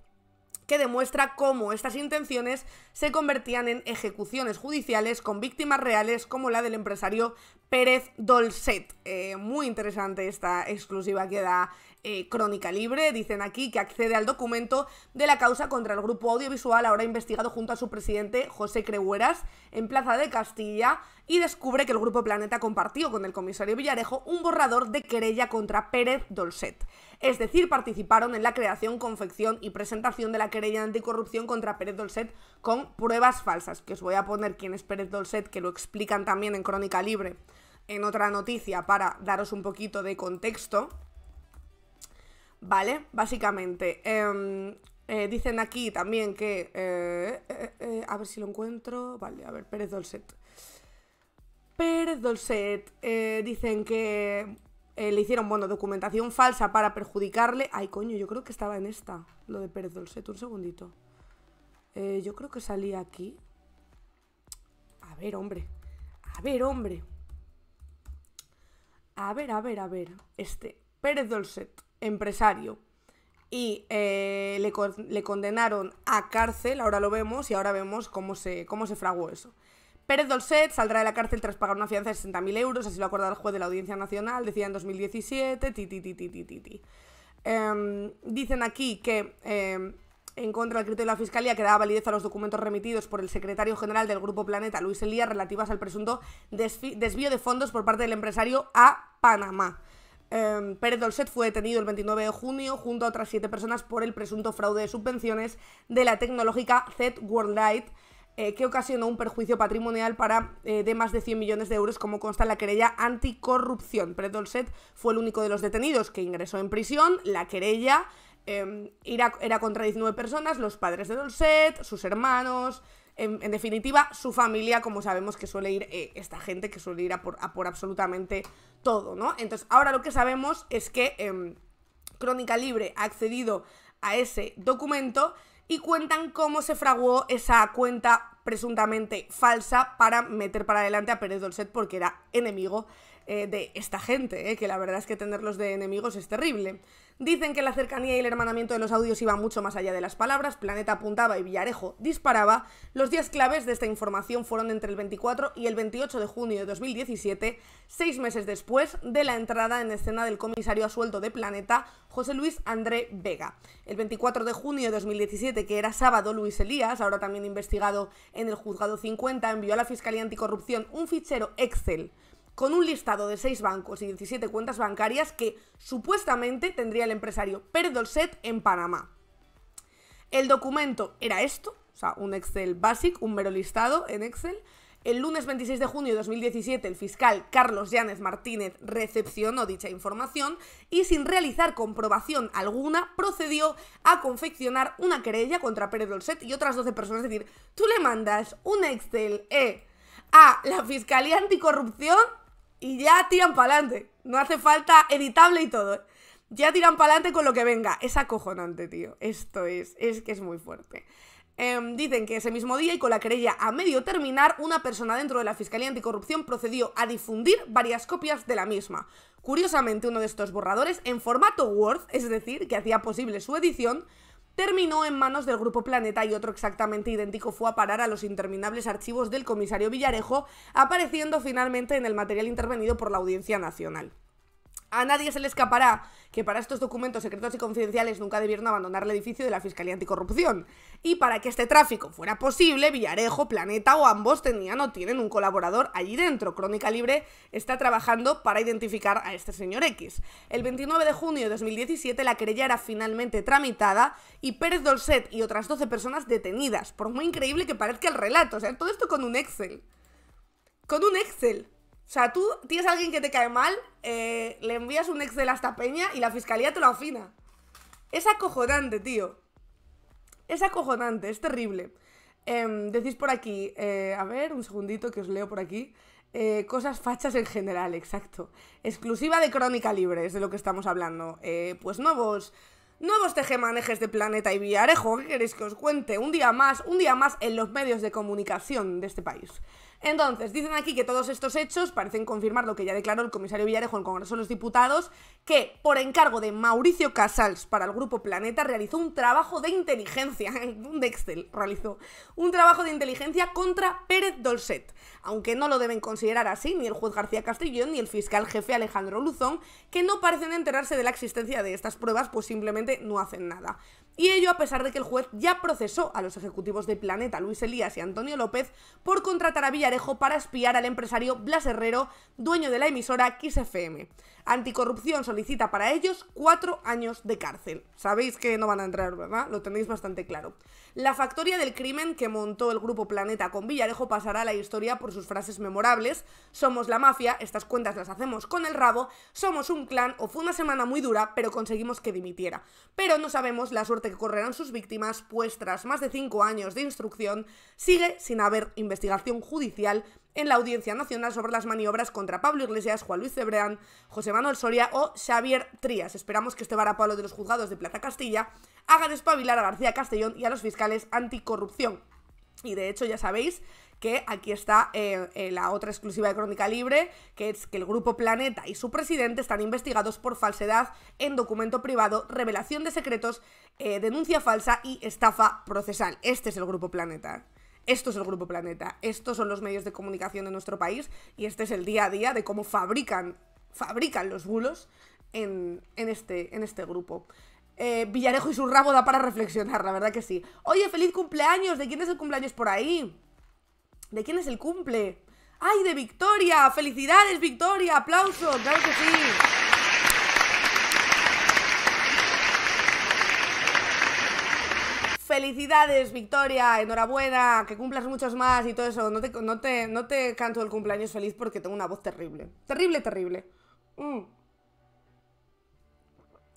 que demuestra cómo estas intenciones se convertían en ejecuciones judiciales con víctimas reales como la del empresario Pérez Dolcet. Eh, muy interesante esta exclusiva que da eh, Crónica Libre. Dicen aquí que accede al documento de la causa contra el grupo audiovisual ahora investigado junto a su presidente José Crehueras en Plaza de Castilla y descubre que el Grupo Planeta compartió con el comisario Villarejo un borrador de querella contra Pérez Dolcet. Es decir, participaron en la creación, confección y presentación de la querella anticorrupción contra Pérez Dolcet con pruebas falsas, que os voy a poner quién es Pérez Dolcet, que lo explican también en Crónica Libre en otra noticia para daros un poquito de contexto. Vale, básicamente. em, eh, dicen aquí también que... eh, eh, a ver si lo encuentro. Vale, a ver, Pérez Dolcet. Pérez Dolcet. eh, dicen que le hicieron, bueno, documentación falsa para perjudicarle. Ay, coño, yo creo que estaba en esta, lo de Pérez Dolcet. Un segundito. Yo creo que salía aquí. A ver, hombre. A ver, hombre. A ver, a ver, a ver. Este, Pérez Dolcet, empresario. Y eh, le, con- le condenaron a cárcel, ahora lo vemos, y ahora vemos cómo se, cómo se fraguó eso. Pérez Dolcet saldrá de la cárcel tras pagar una fianza de 60.000 euros, así lo acordado el juez de la Audiencia Nacional, decía en 2017, ti, ti, ti, ti, ti, ti. Em, dicen aquí que em, en contra del criterio de la Fiscalía que daba validez a los documentos remitidos por el secretario general del Grupo Planeta, Luis Elías, relativas al presunto desvío de fondos por parte del empresario a Panamá. Em, Pérez Dolcet fue detenido el 29 de junio junto a otras siete personas por el presunto fraude de subvenciones de la tecnológica Z Worldwide, eh, que ocasionó un perjuicio patrimonial para, eh, de más de 100 millones de euros, como consta en la querella anticorrupción. Pérez Dolcet fue el único de los detenidos que ingresó en prisión. La querella eh, era, era contra 19 personas, los padres de Dolcet, sus hermanos, en, definitiva, su familia, como sabemos que suele ir eh, esta gente, que suele ir a por, a por absolutamente todo, ¿no? Entonces, ahora lo que sabemos es que em, Crónica Libre ha accedido a ese documento y cuentan cómo se fraguó esa cuenta presuntamente falsa para meter para adelante a Pérez Dolcet porque era enemigo eh, de esta gente, eh, que la verdad es que tenerlos de enemigos es terrible. Dicen que la cercanía y el hermanamiento de los audios iba mucho más allá de las palabras, Planeta apuntaba y Villarejo disparaba. Los días claves de esta información fueron entre el 24 y el 28 de junio de 2017, seis meses después de la entrada en escena del comisario a sueldo de Planeta, José Luis André Vega. El 24 de junio de 2017, que era sábado, Luis Elías, ahora también investigado en el juzgado 50, envió a la Fiscalía Anticorrupción un fichero Excel con un listado de 6 bancos y 17 cuentas bancarias que supuestamente tendría el empresario Pérez Dolcet en Panamá. El documento era esto, o sea, un Excel básico, un mero listado en Excel. El lunes 26 de junio de 2017, el fiscal Carlos Llanes Martínez recepcionó dicha información y, sin realizar comprobación alguna, procedió a confeccionar una querella contra Pérez Dolcet y otras 12 personas. Es decir, tú le mandas un Excel eh, a la Fiscalía Anticorrupción y ya tiran para adelante. No hace falta editable y todo. ¿eh? Ya tiran para adelante con lo que venga. Es acojonante, tío. Esto es, es que es muy fuerte. Em, dicen que ese mismo día y con la querella a medio terminar, una persona dentro de la Fiscalía Anticorrupción procedió a difundir varias copias de la misma. Curiosamente, uno de estos borradores, en formato Word, es decir, que hacía posible su edición, terminó en manos del Grupo Planeta y otro exactamente idéntico fue a parar a los interminables archivos del comisario Villarejo, apareciendo finalmente en el material intervenido por la Audiencia Nacional. A nadie se le escapará que para estos documentos secretos y confidenciales nunca debieron abandonar el edificio de la Fiscalía Anticorrupción. Y para que este tráfico fuera posible, Villarejo, Planeta o ambos tenían o tienen un colaborador allí dentro. Crónica Libre está trabajando para identificar a este señor X. El 29 de junio de 2017 la querella era finalmente tramitada y Pérez Dolcet y otras 12 personas detenidas, por muy increíble que parezca el relato. O sea, todo esto con un Excel. Con un Excel. O sea, tú tienes a alguien que te cae mal, eh, le envías un Excel a esta peña y la fiscalía te lo afina. Es acojonante, tío. Es acojonante, es terrible. Em, decís por aquí, eh, a ver, un segundito que os leo por aquí. Eh, cosas fachas en general, exacto. Exclusiva de Crónica Libre, es de lo que estamos hablando. pues nuevos, nuevos tejemanejes de Planeta y Villarejo, ¿qué queréis que os cuente? Un día más, un día más en los medios de comunicación de este país. Entonces, dicen aquí que todos estos hechos parecen confirmar lo que ya declaró el comisario Villarejo en el Congreso de los Diputados, que por encargo de Mauricio Casals para el Grupo Planeta realizó un trabajo de inteligencia, un Excel realizó, un trabajo de inteligencia contra Pérez Dolcet, aunque no lo deben considerar así ni el juez García Castellón ni el fiscal jefe Alejandro Luzón, que no parecen enterarse de la existencia de estas pruebas, pues simplemente no hacen nada. Y ello a pesar de que el juez ya procesó a los ejecutivos de Planeta, Luis Elías y Antonio López, por contratar a Villarejo para espiar al empresario Blas Herrero, dueño de la emisora XFM. Anticorrupción solicita para ellos cuatro años de cárcel. Sabéis que no van a entrar, ¿verdad? Lo tenéis bastante claro. La factoría del crimen que montó el grupo Planeta con Villarejo pasará a la historia por sus frases memorables. Somos la mafia, estas cuentas las hacemos con el rabo, somos un clan o fue una semana muy dura, pero conseguimos que dimitiera. Pero no sabemos la suerte que correrán sus víctimas, pues tras más de cinco años de instrucción, sigue sin haber investigación judicial en la Audiencia Nacional sobre las maniobras contra Pablo Iglesias, Juan Luis Cebreán, José Manuel Soria o Xavier Trías. Esperamos que este varapalo de los juzgados de Plaza Castilla haga despabilar a García Castellón y a los fiscales anticorrupción. Y de hecho ya sabéis que aquí está eh, eh, la otra exclusiva de Crónica Libre, que es que el Grupo Planeta y su presidente están investigados por falsedad en documento privado, revelación de secretos, eh, denuncia falsa y estafa procesal. Este es el Grupo Planeta. Esto es el Grupo Planeta, estos son los medios de comunicación de nuestro país y este es el día a día de cómo fabrican, fabrican los bulos en, este, en este grupo. Villarejo y su rabo da para reflexionar, la verdad que sí. Oye, feliz cumpleaños, ¿de quién es el cumpleaños por ahí? ¿De quién es el cumple? ¡Ay, de Victoria! ¡Felicidades, Victoria! ¡Aplausos! ¡Claro que sí! Felicidades, Victoria, enhorabuena, que cumplas muchos más y todo eso. No te, no te, no te canto el cumpleaños feliz porque tengo una voz terrible. Terrible, terrible. Mm.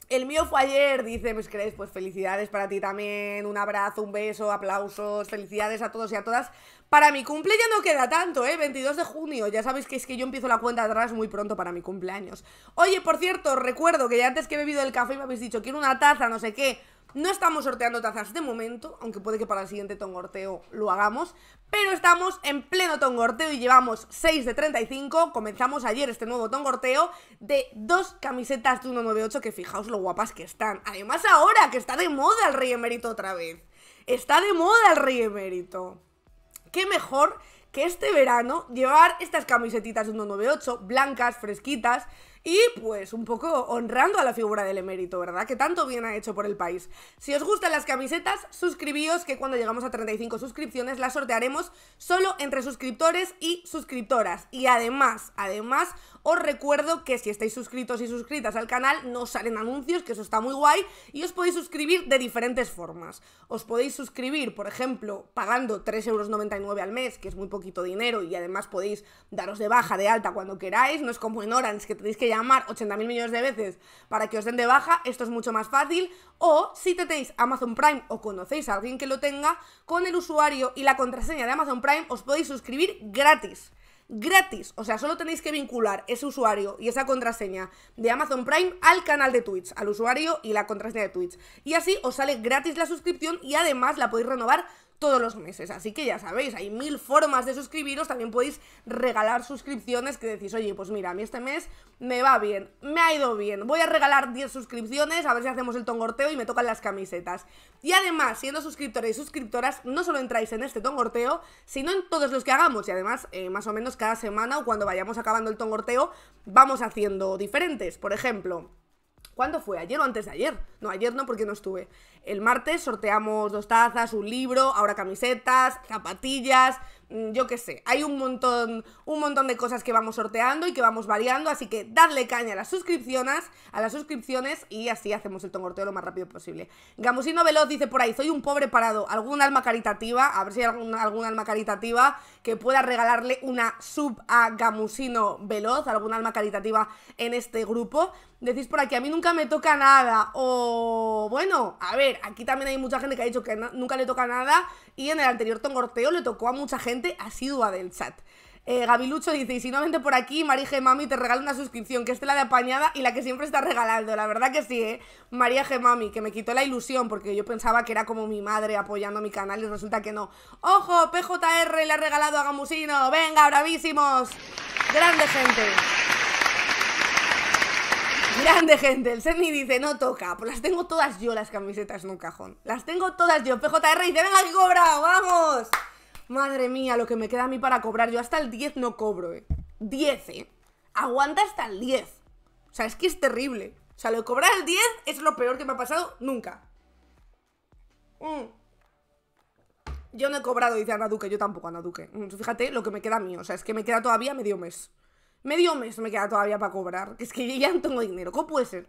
El mío fue ayer, dice ¿me crees? Pues felicidades para ti también, un abrazo, un beso, aplausos, felicidades a todos y a todas. Para mi cumple ya no queda tanto, ¿eh? 22 de junio, ya sabéis que es que yo empiezo la cuenta atrás muy pronto para mi cumpleaños. Oye, por cierto, recuerdo que ya antes que he bebido el café me habéis dicho, quiero una taza, no sé qué. No estamos sorteando tazas de momento, aunque puede que para el siguiente tongorteo lo hagamos, pero estamos en pleno tongorteo y llevamos 6 de 35. Comenzamos ayer este nuevo tongorteo de dos camisetas de 198 que fijaos lo guapas que están. Además ahora que está de moda el rey emérito otra vez. Está de moda el rey emérito. Qué mejor que este verano llevar estas camisetitas de 198 blancas, fresquitas y pues un poco honrando a la figura del emérito, ¿verdad? Que tanto bien ha hecho por el país. Si os gustan las camisetas, suscribíos que cuando llegamos a 35 suscripciones las sortearemos solo entre suscriptores y suscriptoras. Y además, además, os recuerdo que si estáis suscritos y suscritas al canal, no salen anuncios, que eso está muy guay, y os podéis suscribir de diferentes formas. Os podéis suscribir, por ejemplo, pagando 3,99€ al mes, que es muy poquito dinero, y además podéis daros de baja, de alta cuando queráis, no es como en Orange que tenéis que llamar 80.000 millones de veces para que os den de baja, esto es mucho más fácil. O si tenéis Amazon Prime o conocéis a alguien que lo tenga, con el usuario y la contraseña de Amazon Prime os podéis suscribir gratis gratis. O sea, solo tenéis que vincular ese usuario y esa contraseña de Amazon Prime al canal de Twitch, al usuario y la contraseña de Twitch. Y así os sale gratis la suscripción y además la podéis renovar todos los meses. Así que ya sabéis, hay mil formas de suscribiros. También podéis regalar suscripciones que decís, oye, pues mira, a mí este mes me va bien, me ha ido bien. Voy a regalar 10 suscripciones, a ver si hacemos el tongorteo y me tocan las camisetas. Y además, siendo suscriptores y suscriptoras, no solo entráis en este tongorteo, sino en todos los que hagamos. Y además, eh, más o menos cada semana o cuando vayamos acabando el tongorteo, vamos haciendo diferentes. Por ejemplo, ¿Cuándo fue? ¿Ayer o antes de ayer? No, ayer no porque no estuve. El martes sorteamos dos tazas, un libro, ahora camisetas, zapatillas, mm, yo qué sé. Hay un montón, un montón de cosas que vamos sorteando y que vamos variando, así que dadle caña a las suscripciones, a las suscripciones y así hacemos el tongorteo lo más rápido posible. Gamusino Veloz dice por ahí, soy un pobre parado, algún alma caritativa, a ver si hay algún, algún alma caritativa que pueda regalarle una sub a Gamusino Veloz, algún alma caritativa en este grupo. Decís por aquí, a mí nunca me toca nada. O bueno, a ver, aquí también hay mucha gente que ha dicho que nunca le toca nada. Y en el anterior tongorteo le tocó a mucha gente asidua del chat. Eh, Gabilucho dice, y si no vente por aquí, María Mami te regala una suscripción, que es la de apañada y la que siempre está regalando. La verdad que sí, ¿eh? María Mami, que me quitó la ilusión porque yo pensaba que era como mi madre apoyando mi canal y resulta que no. ¡Ojo! PJR le ha regalado a Gamusino. ¡Venga, bravísimos! Grande gente. Grande gente, el Serni dice, no toca, pues las tengo todas yo las camisetas en un cajón. Las tengo todas yo. PJR dice, venga que cobra, vamos. Madre mía, lo que me queda a mí para cobrar. Yo hasta el 10 no cobro, eh. 10, eh. Aguanta hasta el 10. O sea, es que es terrible. O sea, lo de cobrar el 10 es lo peor que me ha pasado nunca. Mm. Yo no he cobrado, dice Ana Duque, yo tampoco, Ana Duque. Mm, fíjate lo que me queda a mí, o sea, es que me queda todavía medio mes. Medio mes me queda todavía para cobrar. Es que yo ya no tengo dinero. ¿Cómo puede ser?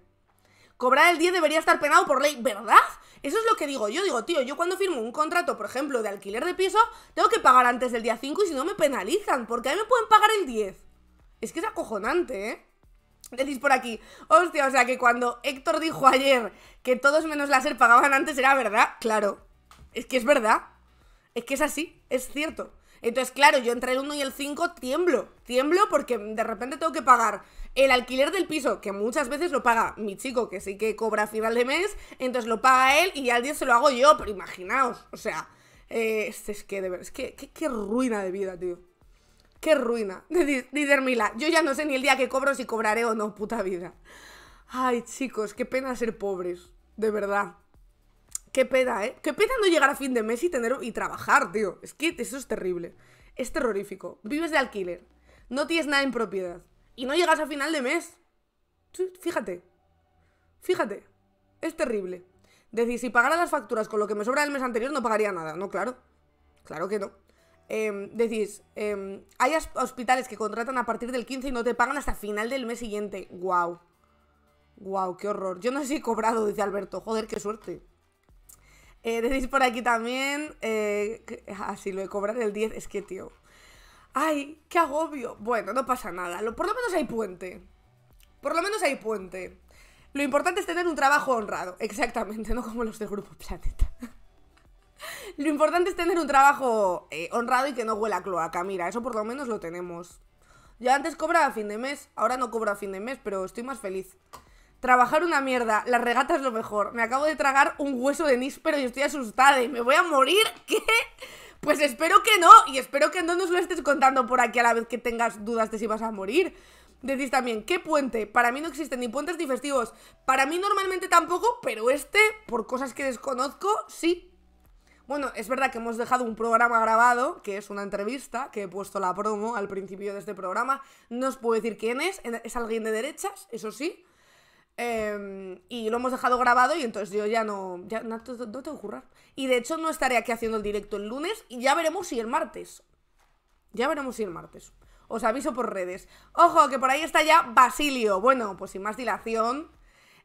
Cobrar el 10 debería estar penado por ley, ¿verdad? Eso es lo que digo. Yo digo, tío, yo cuando firmo un contrato, por ejemplo, de alquiler de piso, tengo que pagar antes del día 5 y si no me penalizan, porque a mí me pueden pagar el 10. Es que es acojonante, ¿eh? Decís por aquí, hostia, o sea que cuando Héctor dijo ayer que todos menos la SER pagaban antes, ¿era verdad? Claro, es que es verdad. Es que es así, es cierto. Entonces, claro, yo entre el 1 y el 5 tiemblo, tiemblo porque de repente tengo que pagar el alquiler del piso, que muchas veces lo paga mi chico, que sí que cobra a final de mes, entonces lo paga él y al día se lo hago yo, pero imaginaos, o sea, eh, es que de verdad, es que qué ruina de vida, tío. Qué ruina. Dice Mila, yo ya no sé ni el día que cobro si cobraré o no, puta vida. Ay, chicos, qué pena ser pobres, de verdad. Qué pena, ¿eh? Qué pena no llegar a fin de mes y tener y trabajar, tío. Es que eso es terrible. Es terrorífico. Vives de alquiler. No tienes nada en propiedad. Y no llegas a final de mes. Fíjate. Fíjate. Es terrible. Decir, si pagara las facturas con lo que me sobra del mes anterior, no pagaría nada. No, claro. Claro que no. Eh, decís, em, hay hospitales que contratan a partir del 15 y no te pagan hasta final del mes siguiente. Guau. Guau, qué horror. Yo no sé si he cobrado, dice Alberto. Joder, qué suerte. Eh, decís por aquí también, eh, así ah, lo de cobrar el 10, es que tío. Ay, qué agobio. Bueno, no pasa nada, por lo menos hay puente. Por lo menos hay puente. Lo importante es tener un trabajo honrado, exactamente, no como los de Grupo Planeta. lo importante es tener un trabajo eh, honrado y que no huela a cloaca. Mira, eso por lo menos lo tenemos. Yo antes cobraba a fin de mes, ahora no cobro a fin de mes, pero estoy más feliz. Trabajar una mierda, la regata es lo mejor. Me acabo de tragar un hueso de níspero y estoy asustada y me voy a morir. ¿Qué? Pues espero que no, y espero que no nos lo estés contando por aquí a la vez que tengas dudas de si vas a morir. Decís también, ¿qué puente? Para mí no existen ni puentes ni festivos. Para mí normalmente tampoco, pero este, por cosas que desconozco, sí. Bueno, es verdad que hemos dejado un programa grabado, que es una entrevista, que he puesto la promo al principio de este programa. No os puedo decir quién es, es alguien de derechas, eso sí. Em, y lo hemos dejado grabado y entonces yo ya no, ya no, tengo que currar. Y de hecho no estaré aquí haciendo el directo el lunes y ya veremos si el martes. Ya veremos si el martes. Os aviso por redes. Ojo, que por ahí está ya Basilio. Bueno, pues sin más dilación,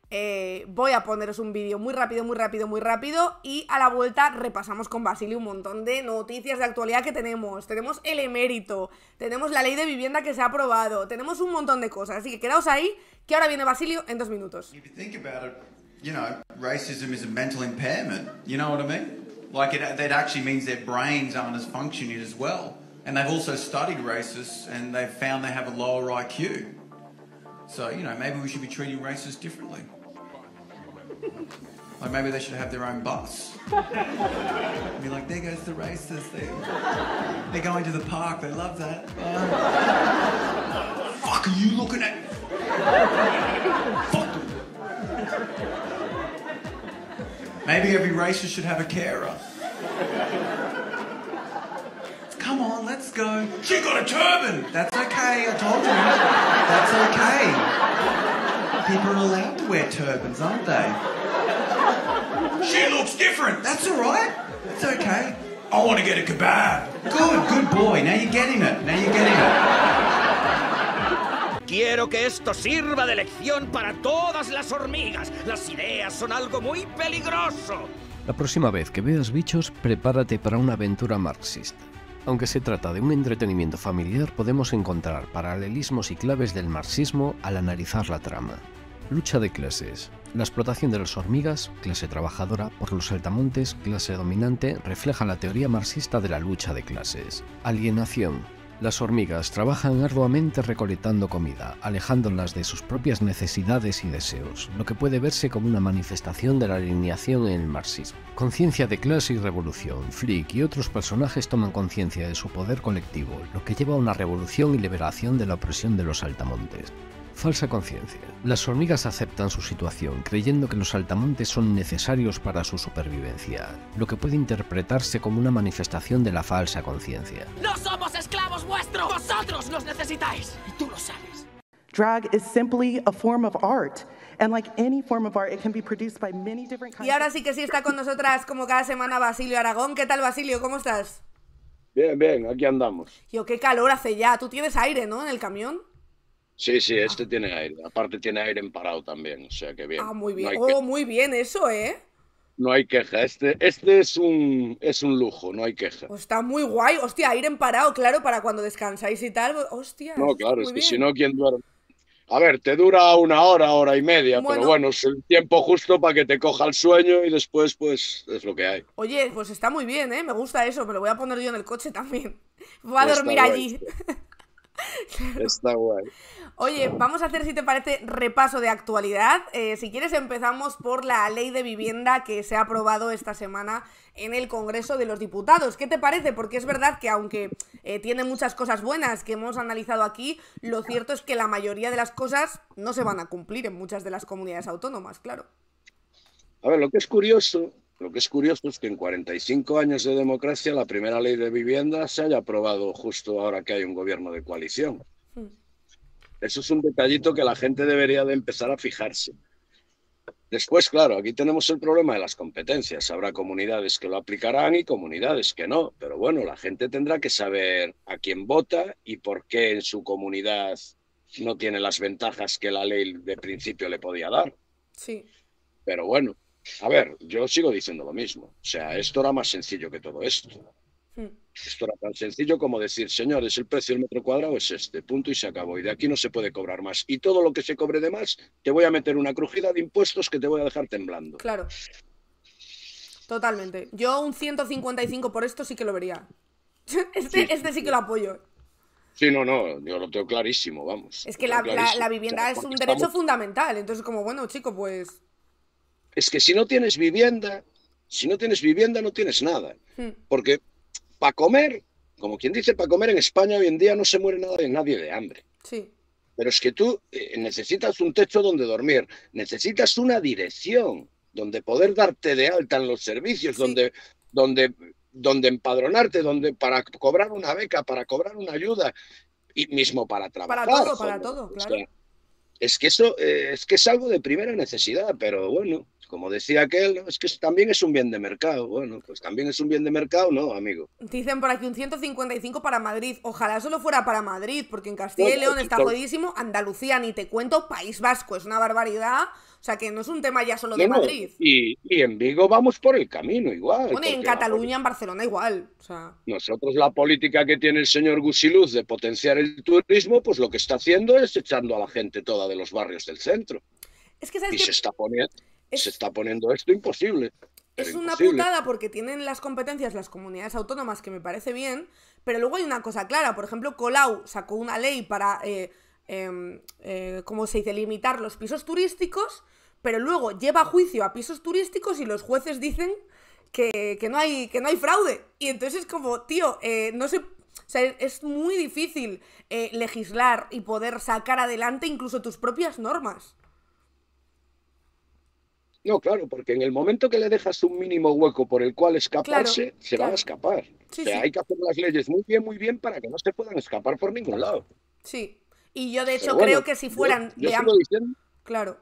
eh, voy a poneros un vídeo muy rápido, muy rápido, muy rápido y a la vuelta repasamos con Basilio un montón de noticias de actualidad que tenemos. Tenemos el emérito, tenemos la ley de vivienda que se ha aprobado, tenemos un montón de cosas. Así que quedaos ahí, que ahora viene Basilio en dos minutos. You know, racism is a mental impairment. You know what I mean? Like it, that actually means their brains aren't as functioning as well. And they've also studied racists and they've found they have a lower IQ. So, you know, maybe we should be treating racists differently. Like maybe they should have their own bus. Be like, there goes the racist They, they're going to the park. They love that. Fuck are you looking at? Fuck them. Maybe every racist should have a carer. Come on, let's go. She got a turban. That's okay. I told you. That's okay. People are allowed to wear turbans, aren't they? She looks different. That's all right. It's okay. I want to get a kebab. Good, good boy. Now you're getting it. Now you're getting it. Quiero que esto sirva de lección para todas las hormigas. Las ideas son algo muy peligroso. La próxima vez que veas bichos, prepárate para una aventura marxista. Aunque se trata de un entretenimiento familiar, podemos encontrar paralelismos y claves del marxismo al analizar la trama. Lucha de clases. La explotación de las hormigas, clase trabajadora, por los saltamontes, clase dominante, refleja la teoría marxista de la lucha de clases. Alienación. Las hormigas trabajan arduamente recolectando comida, alejándolas de sus propias necesidades y deseos, lo que puede verse como una manifestación de la alineación en el marxismo. Conciencia de clase y revolución. Flick y otros personajes toman conciencia de su poder colectivo, lo que lleva a una revolución y liberación de la opresión de los saltamontes. Falsa conciencia. Las hormigas aceptan su situación, creyendo que los saltamontes son necesarios para su supervivencia, lo que puede interpretarse como una manifestación de la falsa conciencia. ¡No somos esclavos vuestros! ¡Vosotros nos necesitáis! Y tú lo sabes. Drag is simply a form of art. And like any form of art, it can be produced by many different kinds Y ahora sí que sí está con nosotras como cada semana Basilio Aragón. ¿Qué tal Basilio? ¿Cómo estás? Bien, bien, aquí andamos. Yo, qué calor hace ya. Tú tienes aire, ¿no? En el camión. Sí, sí, este tiene aire. Aparte tiene aire en parado también, o sea que bien. Ah, muy bien. Oh, que- muy bien eso, ¿eh? no hay queja. Este, este es un es un lujo, no hay queja. Pues está muy guay. Hostia, aire en parado, claro, para cuando descansáis y tal. Hostia. No, claro, es que bien. si no, ¿quién duerme? A ver, te dura una hora, hora y media, Bueno. pero bueno, es el tiempo justo para que te coja el sueño y después, pues, es lo que hay. Oye, pues está muy bien, ¿eh? Me gusta eso. Me lo voy a poner yo en el coche también. Voy a Está dormir guay. Está guay. Oye, vamos a hacer, si te parece, repaso de actualidad. Eh, si quieres, empezamos por la ley de vivienda que se ha aprobado esta semana en el Congreso de los Diputados. ¿Qué te parece? Porque es verdad que aunque eh, tiene muchas cosas buenas que hemos analizado aquí, lo cierto es que la mayoría de las cosas no se van a cumplir en muchas de las comunidades autónomas, claro. A ver, lo que es curioso, lo que es curioso es que en 45 años de democracia la primera ley de vivienda se haya aprobado justo ahora que hay un gobierno de coalición. Hmm. Eso es un detallito que la gente debería de empezar a fijarse. Después, claro, aquí tenemos el problema de las competencias. Habrá comunidades que lo aplicarán y comunidades que no. Pero bueno, la gente tendrá que saber a quién vota y por qué en su comunidad no tiene las ventajas que la ley de principio le podía dar. Sí. Pero bueno, a ver, yo sigo diciendo lo mismo. O sea, esto era más sencillo que todo esto. Hmm. Esto era tan sencillo como decir, señores, el precio del metro cuadrado es este, punto y se acabó. Y de aquí no se puede cobrar más. Y todo lo que se cobre de más, te voy a meter una crujida de impuestos que te voy a dejar temblando. Claro. Totalmente. Yo un 155 por esto sí que lo vería. Este, Sí, este sí que lo apoyo. Sí, no, no, yo lo tengo clarísimo, vamos. Es que la, vivienda O sea, es un derecho estamos- fundamental. Entonces, como, bueno, chico, pues. Es que si no tienes vivienda, si no tienes vivienda, no tienes nada. hmm, Porque para comer, como quien dice, para comer en España hoy en día no se muere nada de nadie de hambre. Sí. Pero es que tú eh, necesitas un techo donde dormir, necesitas una dirección donde poder darte de alta en los servicios, Sí. donde, donde, donde empadronarte, donde para cobrar una beca, para cobrar una ayuda y mismo para trabajar. todo, para todo, O claro. sea, es que eso eh, es que es algo de primera necesidad, pero bueno, como decía aquel, es que también es un bien de mercado. Bueno, pues también es un bien de mercado, no, amigo. Dicen por aquí un 155 para Madrid. Ojalá solo fuera para Madrid, porque en Castilla y León está jodidísimo. Andalucía, ni te cuento. País Vasco, es una barbaridad. O sea que no es un tema ya solo de No, Madrid. Y, y en Vigo vamos por el camino igual. Bueno, y en Cataluña, en Barcelona igual. O sea, Nosotros la política que tiene el señor Gusiluz de potenciar el turismo, pues lo que está haciendo es echando a la gente toda de los barrios del centro. es que, ¿sabes Y qué? se está poniendo, Es- se está poniendo esto imposible. Es una imposible. putada porque tienen las competencias las comunidades autónomas, que me parece bien, pero luego hay una cosa clara. Por ejemplo, Colau sacó una ley para, eh, em, eh, ¿cómo se dice?, limitar los pisos turísticos, pero luego lleva a juicio a pisos turísticos y los jueces dicen que, que no, hay, que no hay fraude. Y entonces es como, tío, eh, no sé... O sea, es muy difícil eh, legislar y poder sacar adelante incluso tus propias normas. No, claro, porque en el momento que le dejas un mínimo hueco por el cual escaparse, Claro, se van claro. a escapar. Sí, o sea, sí. hay que hacer las leyes muy bien, muy bien para que no se puedan escapar por ningún lado. Sí. Y yo de hecho bueno, creo que si yo- fueran yo de sigo am- diciendo, Claro.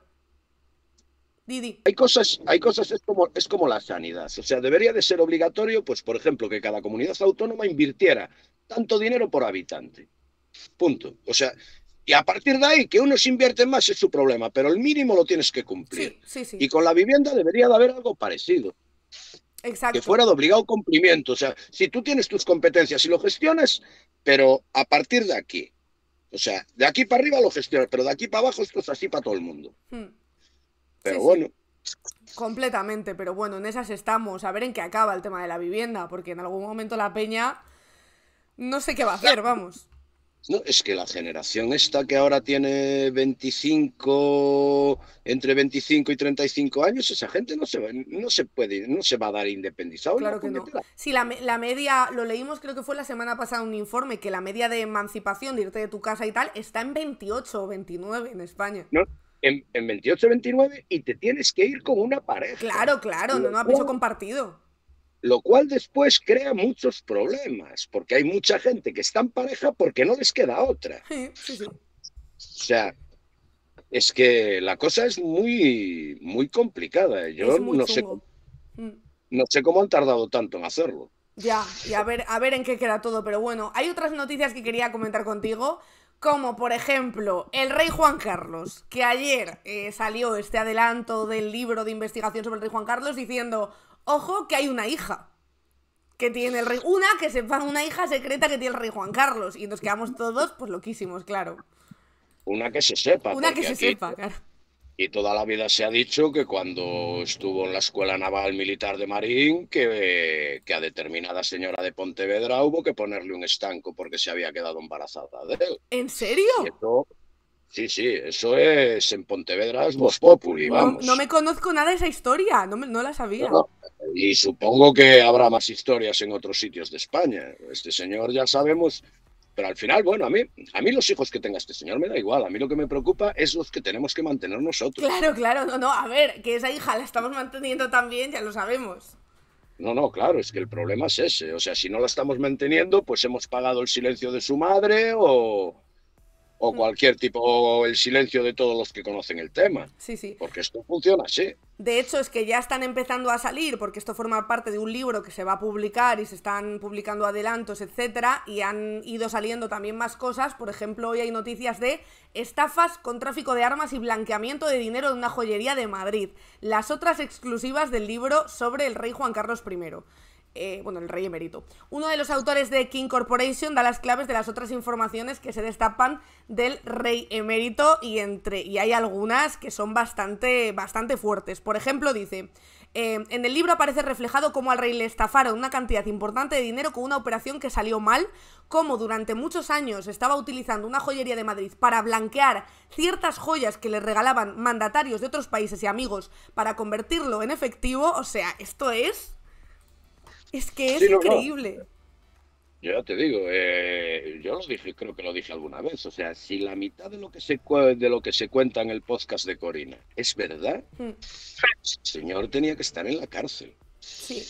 Didi. hay cosas, hay cosas es como, es como la sanidad. O sea, debería de ser obligatorio, pues, por ejemplo, que cada comunidad autónoma invirtiera tanto dinero por habitante. Punto. O sea, y a partir de ahí, que unos invierten más es su problema, pero el mínimo lo tienes que cumplir. Sí, sí, sí. Y con la vivienda debería de haber algo parecido. Exacto. que fuera de obligado cumplimiento. O sea, si tú tienes tus competencias y lo gestionas, pero a partir de aquí. O sea, de aquí para arriba lo gestionas, pero de aquí para abajo esto es así para todo el mundo. Hmm, Pero bueno, Completamente, pero bueno, en esas estamos. A ver en qué acaba el tema de la vivienda, porque en algún momento la peña no sé qué va a hacer, vamos. No, es que la generación esta que ahora tiene 25, entre 25 y 35 años, esa gente no se va, no se puede, no se va a dar independizado. Claro que no. Sí, la, la media, lo leímos creo que fue la semana pasada un informe, que la media de emancipación, de irte de tu casa y tal, está en 28 o 29 en España. No, en, en 28, 29 y te tienes que ir con una pareja. Claro, claro, no, no a Lo piso compartido. Lo cual después crea muchos problemas, porque hay mucha gente que está en pareja porque no les queda otra. Sí, sí, sí. O sea, es que la cosa es muy, muy complicada. Yo muy no sé, chungo. Mm. no sé cómo han tardado tanto en hacerlo. Ya, y a ver, a ver en qué queda todo, pero bueno, hay otras noticias que quería comentar contigo, como por ejemplo el rey Juan Carlos, que ayer eh, salió este adelanto del libro de investigación sobre el rey Juan Carlos diciendo, ojo que hay una hija que tiene el rey, una que sepa, una hija secreta que tiene el rey Juan Carlos, y nos quedamos todos pues loquísimos, claro. Una que se sepa. Una que se aquí- sepa, claro. Y toda la vida se ha dicho que cuando estuvo en la Escuela Naval Militar de Marín, que, que a determinada señora de Pontevedra hubo que ponerle un estanco porque se había quedado embarazada de él. ¿En serio? Y eso, sí, sí, eso es en Pontevedra es Voz Populi, No, vamos. no me conozco nada de esa historia, no, me- no la sabía. No, Y supongo que habrá más historias en otros sitios de España. Este señor ya sabemos, pero al final, bueno, a mí, a mí los hijos que tenga este señor me da igual. A mí lo que me preocupa es los que tenemos que mantener nosotros. Claro, claro, no, no, a ver, que esa hija la estamos manteniendo también, ya lo sabemos. No, no, claro, es que el problema es ese. O sea, si no la estamos manteniendo, pues hemos pagado el silencio de su madre o, o cualquier tipo, o el silencio de todos los que conocen el tema. Sí, sí. Porque esto funciona así. De hecho, es que ya están empezando a salir, porque esto forma parte de un libro que se va a publicar y se están publicando adelantos, etcétera, y han ido saliendo también más cosas. Por ejemplo, hoy hay noticias de estafas con tráfico de armas y blanqueamiento de dinero de una joyería de Madrid. Las otras exclusivas del libro sobre el rey Juan Carlos I. Eh, bueno, el rey emérito. Uno de los autores de King Corporation da las claves de las otras informaciones que se destapan del rey emérito y entre y hay algunas que son bastante bastante fuertes. Por ejemplo, dice, eh, en el libro aparece reflejado cómo al rey le estafaron una cantidad importante de dinero con una operación que salió mal, cómo durante muchos años estaba utilizando una joyería de Madrid para blanquear ciertas joyas que le regalaban mandatarios de otros países y amigos para convertirlo en efectivo. O sea, esto es... Es que es Sí, no, no. increíble. Yo ya te digo, eh, yo lo dije, creo que lo dije alguna vez. O sea, si la mitad de lo que se de lo que se cuenta en el podcast de Corina es verdad, Mm, el señor tenía que estar en la cárcel. Sí. El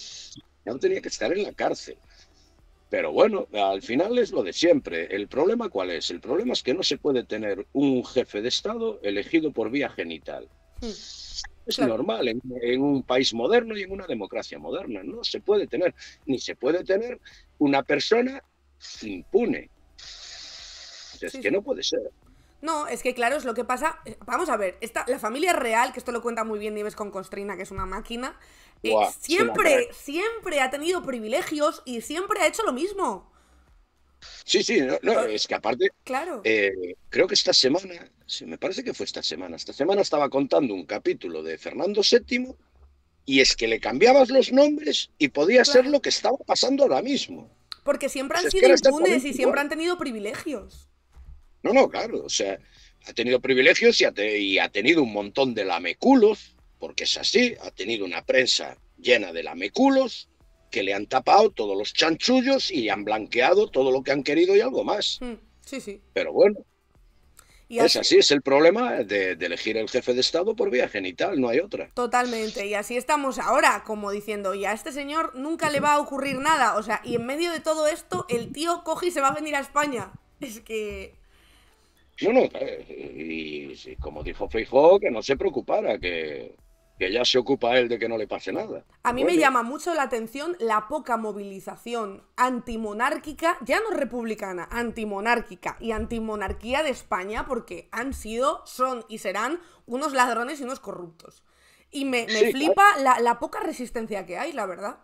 señor tenía que estar en la cárcel. Pero bueno, al final es lo de siempre. ¿El problema cuál es? El problema es que no se puede tener un jefe de Estado elegido por vía genital. Mm. Es Claro. normal en, en un país moderno y en una democracia moderna. No se puede tener, ni se puede tener una persona impune. Es Sí, que sí. no puede ser. No, es que claro, es lo que pasa. Vamos a ver, esta, la familia real, que esto lo cuenta muy bien Nieves con Costrina, que es una máquina, eh, siempre, siempre ha tenido privilegios y siempre ha hecho lo mismo. Sí, sí, no, no, es que aparte, Claro. eh, creo que esta semana, sí, me parece que fue esta semana, esta semana estaba contando un capítulo de Fernando VII y es que le cambiabas los nombres y podía ser lo que estaba pasando ahora mismo. Porque siempre han pues sido impunes y siempre han tenido privilegios. No, no, claro, o sea, ha tenido privilegios y ha, te- y ha tenido un montón de lameculos, porque es así, ha tenido una prensa llena de lameculos que le han tapado todos los chanchullos y le han blanqueado todo lo que han querido y algo más. Mm, Sí, sí. Pero bueno, Y es así, es el problema de, de elegir el jefe de Estado por vía genital, no hay otra. Totalmente, y así estamos ahora, como diciendo, y a este señor nunca le va a ocurrir nada, o sea, y en medio de todo esto, el tío coge y se va a venir a España. Es que... No, no, eh, y, sí, como dijo Feijóo, que no se preocupara, que, que ya se ocupa él de que no le pase nada. A mí me llama mucho la atención la poca movilización antimonárquica, ya no republicana, antimonárquica y antimonarquía de España, porque han sido, son y serán unos ladrones y unos corruptos. Y me, me Sí, flipa la, la poca resistencia que hay, la verdad.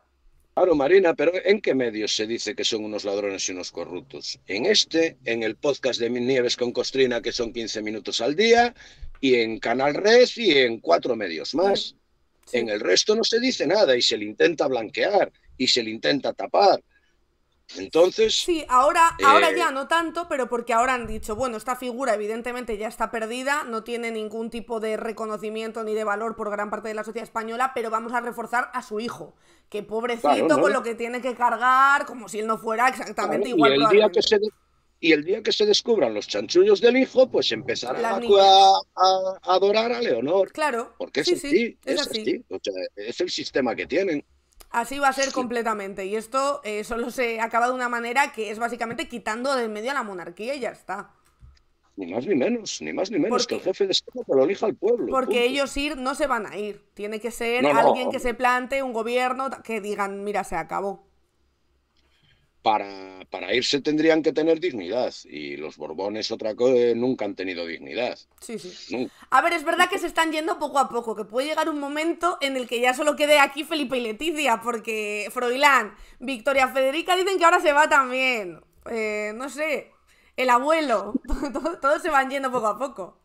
Claro, Marina, pero ¿en qué medios se dice que son unos ladrones y unos corruptos? En este, en el podcast de Nieves con Costrina, que son 15 minutos al día, y en Canal Res y en cuatro medios más. Sí. En el resto no se dice nada y se le intenta blanquear y se le intenta tapar. Entonces, Sí, ahora, ahora Eh, ya no tanto, pero porque ahora han dicho, bueno, esta figura evidentemente ya está perdida, no tiene ningún tipo de reconocimiento ni de valor por gran parte de la sociedad española, pero vamos a reforzar a su hijo, que pobrecito Claro, ¿no? con lo que tiene que cargar, como si él no fuera exactamente Claro, igual. y, el día que se de- y el día que se descubran los chanchullos del hijo, pues empezarán a, a- a adorar a Leonor. Claro, Porque es sí, así, sí, es, es así. así. O sea, es el sistema que tienen. Así va a ser completamente. Y esto eh, solo se acaba de una manera que es básicamente quitando del medio a la monarquía y ya está. Ni más ni menos, ni más ni menos que el jefe de Estado que lo elija el pueblo. Porque punto. ellos ir no se van a ir. Tiene que ser No, no, alguien que se plante, un gobierno, que digan, mira, se acabó. Para, para irse tendrían que tener dignidad. Y los Borbones, otra cosa, nunca han tenido dignidad. Sí, sí. Nunca. A ver, es verdad que se están yendo poco a poco, que puede llegar un momento en el que ya solo quede aquí Felipe y Leticia, porque Froilán, Victoria Federica dicen que ahora se va también. Eh, no sé, el abuelo, todo- todos se van yendo poco a poco.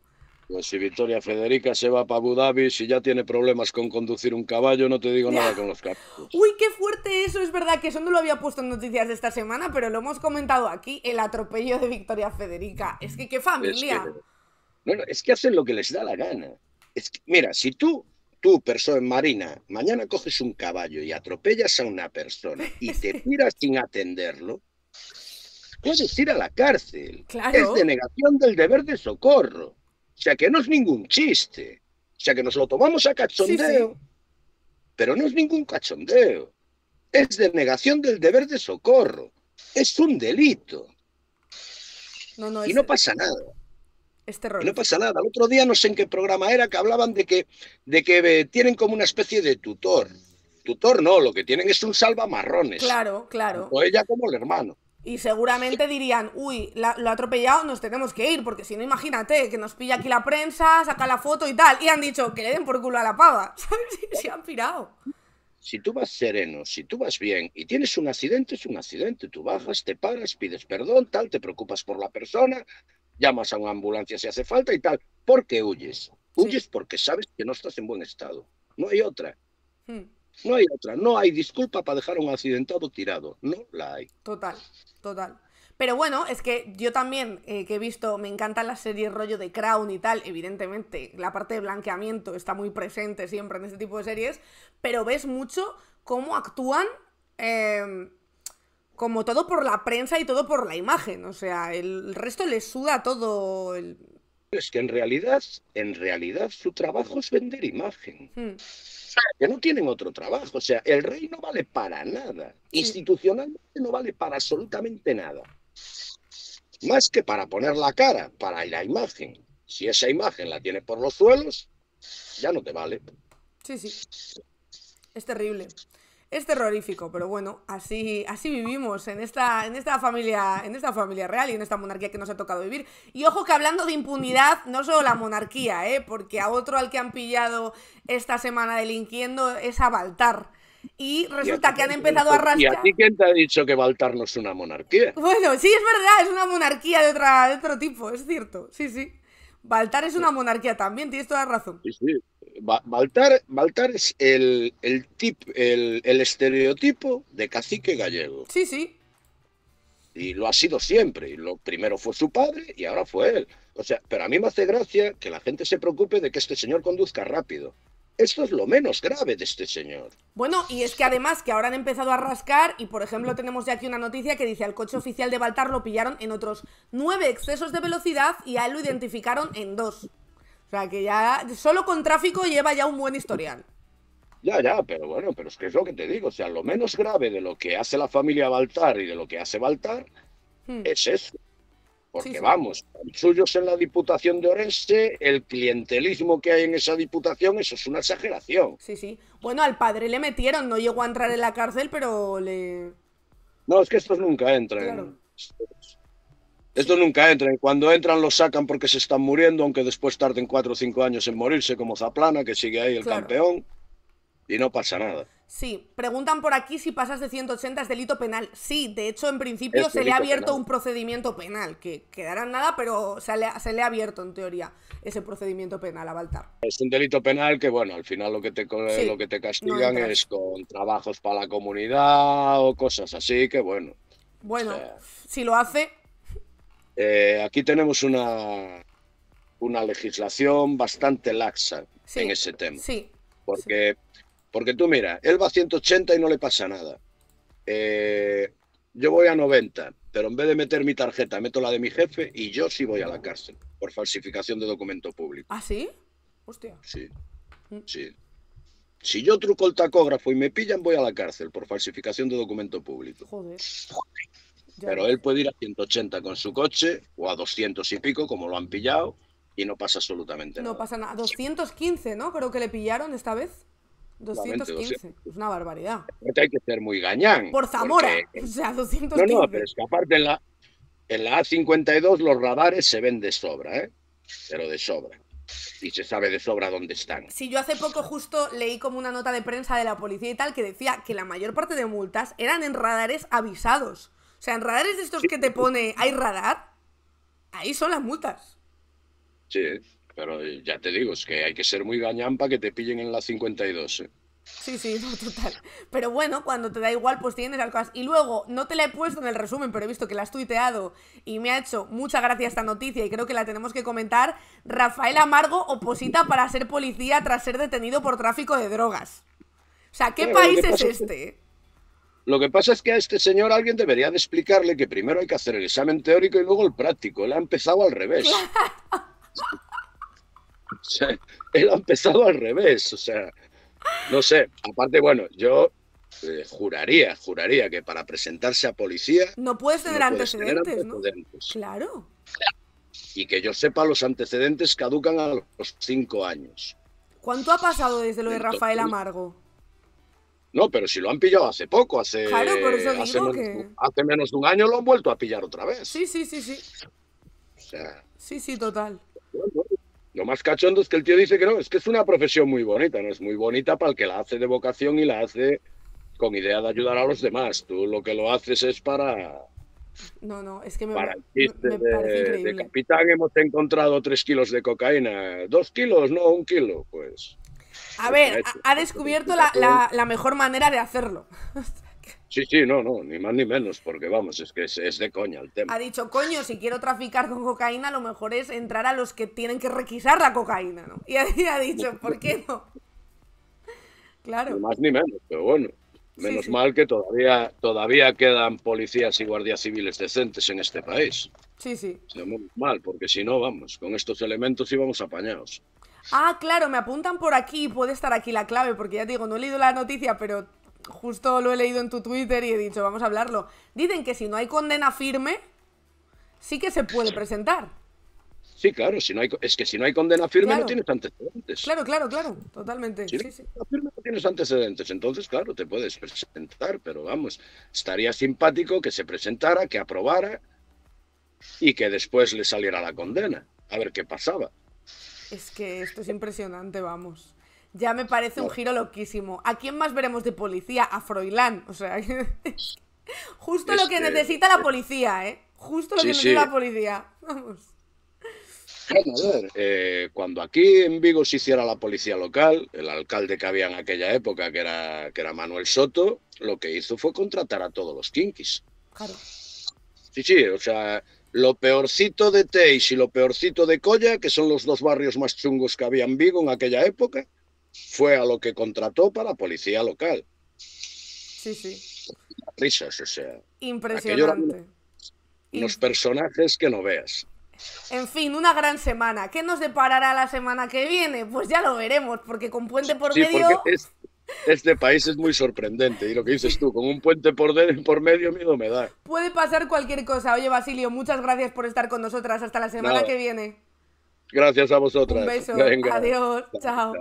Pues si Victoria Federica se va para Abu Dhabi, si ya tiene problemas con conducir un caballo, no te digo nada con los caballos. Uy, qué fuerte eso, es verdad que eso no lo había puesto en noticias de esta semana, pero lo hemos comentado aquí, el atropello de Victoria Federica. Es que qué Es familia. que, no, no, es que hacen lo que les da la gana. Es que, mira, si tú, tú, persona marina, mañana coges un caballo y atropellas a una persona y te tiras sin atenderlo, puedes ir a la cárcel. Claro. Es denegación del deber de socorro. O sea que no es ningún chiste. O sea que nos lo tomamos a cachondeo, Sí, sí. pero no es ningún cachondeo. Es denegación del deber de socorro. Es un delito. No, no, Y es, no pasa nada. es Y terror. no pasa nada. El otro día no sé en qué programa era que hablaban de que, de que eh, tienen como una especie de tutor. Tutor no, lo que tienen es un salvamarrones. Claro, claro. O ella como el hermano. Y seguramente dirían, uy, la- lo ha atropellado, nos tenemos que ir, porque si no, imagínate, que nos pilla aquí la prensa, saca la foto y tal. Y han dicho, que le den por culo a la pava. ¿Sabes? Y se han pirado. Si tú vas sereno, si tú vas bien y tienes un accidente, es un accidente. Tú bajas, te paras, pides perdón, tal, te preocupas por la persona, llamas a una ambulancia si hace falta y tal. ¿Por qué huyes? Huyes porque sabes que no estás en buen estado. No hay otra. Hmm, No hay otra. No hay disculpa para dejar a un accidentado tirado. No la hay. total, total. Pero bueno, es que yo también, eh, que he visto, me encantan las series rollo de Crown y tal, evidentemente, la parte de blanqueamiento está muy presente siempre en este tipo de series, pero ves mucho cómo actúan eh, como todo por la prensa y todo por la imagen, o sea, el resto les suda todo el... Es que en realidad, en realidad su trabajo es vender imagen. Que no tienen otro trabajo. O sea, el rey no vale para nada. Institucionalmente no vale para absolutamente nada. Más que para poner la cara, para la imagen. Si esa imagen la tiene por los suelos, ya no te vale. Sí, sí. Es terrible. Es terrorífico, pero bueno, así, así vivimos en esta, en esta familia, en esta familia real y en esta monarquía que nos ha tocado vivir. Y ojo que hablando de impunidad, no solo la monarquía, ¿eh? porque a otro al que han pillado esta semana delinquiendo es a Baltar. Y resulta que han empezado a ¿Y a rascar. ti quién te ha dicho que Baltar no es una monarquía? Bueno, sí, es verdad, es una monarquía de, otra, de otro tipo, es cierto. Sí, sí. Baltar es una monarquía también, tienes toda razón. Sí, sí. Ba- Baltar, Baltar es el, el, tip, el, el estereotipo de cacique gallego. Sí, sí. Y lo ha sido siempre. Y lo primero fue su padre y ahora fue él. O sea, pero a mí me hace gracia que la gente se preocupe de que este señor conduzca rápido. Esto es lo menos grave de este señor. Bueno, y es que además que ahora han empezado a rascar y por ejemplo tenemos ya aquí una noticia que dice al coche oficial de Baltar lo pillaron en otros nueve excesos de velocidad y a él lo identificaron en dos. Sea que ya solo con tráfico lleva ya un buen historial. Ya, ya, pero bueno, pero es que es lo que te digo. O sea, lo menos grave de lo que hace la familia Baltar y de lo que hace Baltar Hmm. es eso. Porque Sí, sí. vamos, suyos en la Diputación de Orense, el clientelismo que hay en esa Diputación, eso es una exageración. Sí, sí. Bueno, al padre le metieron, no llegó a entrar en la cárcel, pero le... No, es que estos nunca entran. Claro. Estos, estos nunca entran. Y Cuando entran los sacan porque se están muriendo, aunque después tarden cuatro o cinco años en morirse, como Zaplana, que sigue ahí el Claro. campeón, y no pasa nada. Sí, preguntan por aquí si pasas de 180 es delito penal. Sí, de hecho, en principio Es se le ha abierto penal. un procedimiento penal, que quedará en nada, pero se le, ha- se le ha abierto, en teoría, ese procedimiento penal a Baltar. Es un delito penal que, bueno, al final lo que te, Sí, lo que te castigan es con trabajos para la comunidad o cosas así, que bueno. Bueno, O sea, si lo hace, Eh, aquí tenemos una, una legislación bastante laxa Sí, en ese tema. sí. Porque, porque tú mira, él va a 180 y no le pasa nada. Eh, yo voy a 90, pero en vez de meter mi tarjeta, meto la de mi jefe y yo sí voy a la cárcel por falsificación de documento público. ¿Ah, sí? Hostia. Sí, Mm. sí. Si yo truco el tacógrafo y me pillan, voy a la cárcel por falsificación de documento público. Joder. Ya Pero ves. él puede ir a 180 con su coche o a 200 y pico, como lo han pillado, y no pasa absolutamente No nada. pasa nada. 215, ¿no? Creo que le pillaron esta vez. 215. Es una barbaridad. Hay que ser muy gañán. Por Zamora. porque- O sea, No, 215. no, pero es que aparte en la, en la A52 los radares se ven de sobra, ¿eh? Pero de sobra. Y se sabe de sobra dónde están. Sí, yo hace poco justo leí como una nota de prensa de la policía y tal que decía que la mayor parte de multas eran en radares avisados. O sea, en radares de estos que te pone hay radar, ahí son las multas. Sí, pero ya te digo, es que hay que ser muy gañán para que te pillen en la 52. ¿eh? Sí, sí, no, total. Pero bueno, cuando te da igual, pues tienes las cosas. Y luego, no te la he puesto en el resumen, pero he visto que la has tuiteado y me ha hecho mucha gracia esta noticia y creo que la tenemos que comentar. Rafael Amargo oposita para ser policía tras ser detenido por tráfico de drogas. O sea, ¿qué país es este? Lo que pasa es que a este señor alguien debería de explicarle que primero hay que hacer el examen teórico y luego el práctico. Él ha empezado al revés. O sea, él ha empezado al revés. O sea, no sé. Aparte, bueno, yo eh, juraría, juraría que para presentarse a policía No puedes tener no puedes tener antecedentes, ¿no? Claro. Y que yo sepa, los antecedentes caducan a los cinco años. ¿Cuánto ha pasado desde lo de Rafael Amargo? No, pero si lo han pillado hace poco, hace, Claro, hace, menos, que- hace menos de un año lo han vuelto a pillar otra vez. Sí, sí, sí, sí. O sea, Sí, sí, total. lo más cachondo es que el tío dice que no, es que es una profesión muy bonita, no es muy bonita para el que la hace de vocación y la hace con idea de ayudar a los demás. Tú lo que lo haces es para, No, no, es que me, para el chiste me parece de, de increíble. capitán hemos encontrado tres kilos de cocaína. ¿Dos kilos? No, un kilo. Pues A ver, ha descubierto la, la- la mejor manera de hacerlo. sí, sí, no, no, ni más ni menos, porque vamos, es que es, es de coña el tema. Ha dicho, coño, si quiero traficar con cocaína, lo mejor es entrar a los que tienen que requisar la cocaína, ¿no? Y ha, dicho, ¿por qué no? Claro. Ni más ni menos, pero bueno. Menos sí. mal que todavía, todavía quedan policías y guardias civiles decentes en este país. Sí, sí. Muy mal, porque si no, vamos, con estos elementos íbamos apañados. Ah, claro, me apuntan por aquí, puede estar aquí la clave, porque ya te digo, no he leído la noticia, pero justo lo he leído en tu Twitter y he dicho, vamos a hablarlo. Dicen que si no hay condena firme, sí que se puede presentar. Sí, claro, si no hay, es que si no hay condena firme Claro. no tienes antecedentes. Claro, claro, claro, totalmente. Si no Sí, sí. condena firme no tienes antecedentes, entonces, claro, te puedes presentar, pero vamos, estaría simpático que se presentara, que aprobara y que después le saliera la condena, a ver qué pasaba. Es que esto es impresionante, vamos. Ya me parece un giro loquísimo. ¿A quién más veremos de policía? A Froilán. O sea, justo lo que que- necesita la policía, ¿eh? Justo lo Sí, que sí. necesita la policía. Vamos. Bueno, a ver, eh, cuando aquí en Vigo se hiciera la policía local, el alcalde que había en aquella época, que era, que era Manuel Soto, lo que hizo fue contratar a todos los kinkis. Claro. Sí, sí, o sea, lo peorcito de Teix y lo peorcito de Colla, que son los dos barrios más chungos que había en Vigo en aquella época, fue a lo que contrató para la policía local. Sí, sí. Risas, o sea. Impresionante. Los personajes que no veas. En fin, una gran semana. ¿Qué nos deparará la semana que viene? Pues ya lo veremos, porque con puente por Sí, medio. es- este país es muy sorprendente. Y lo que dices tú, con un puente por, de- por medio, miedo me da. Puede pasar cualquier cosa. Oye, Basilio, muchas gracias por estar con nosotras. Hasta la semana Nada. que viene. Gracias a vosotras. Un beso. Venga. Adiós. Chao.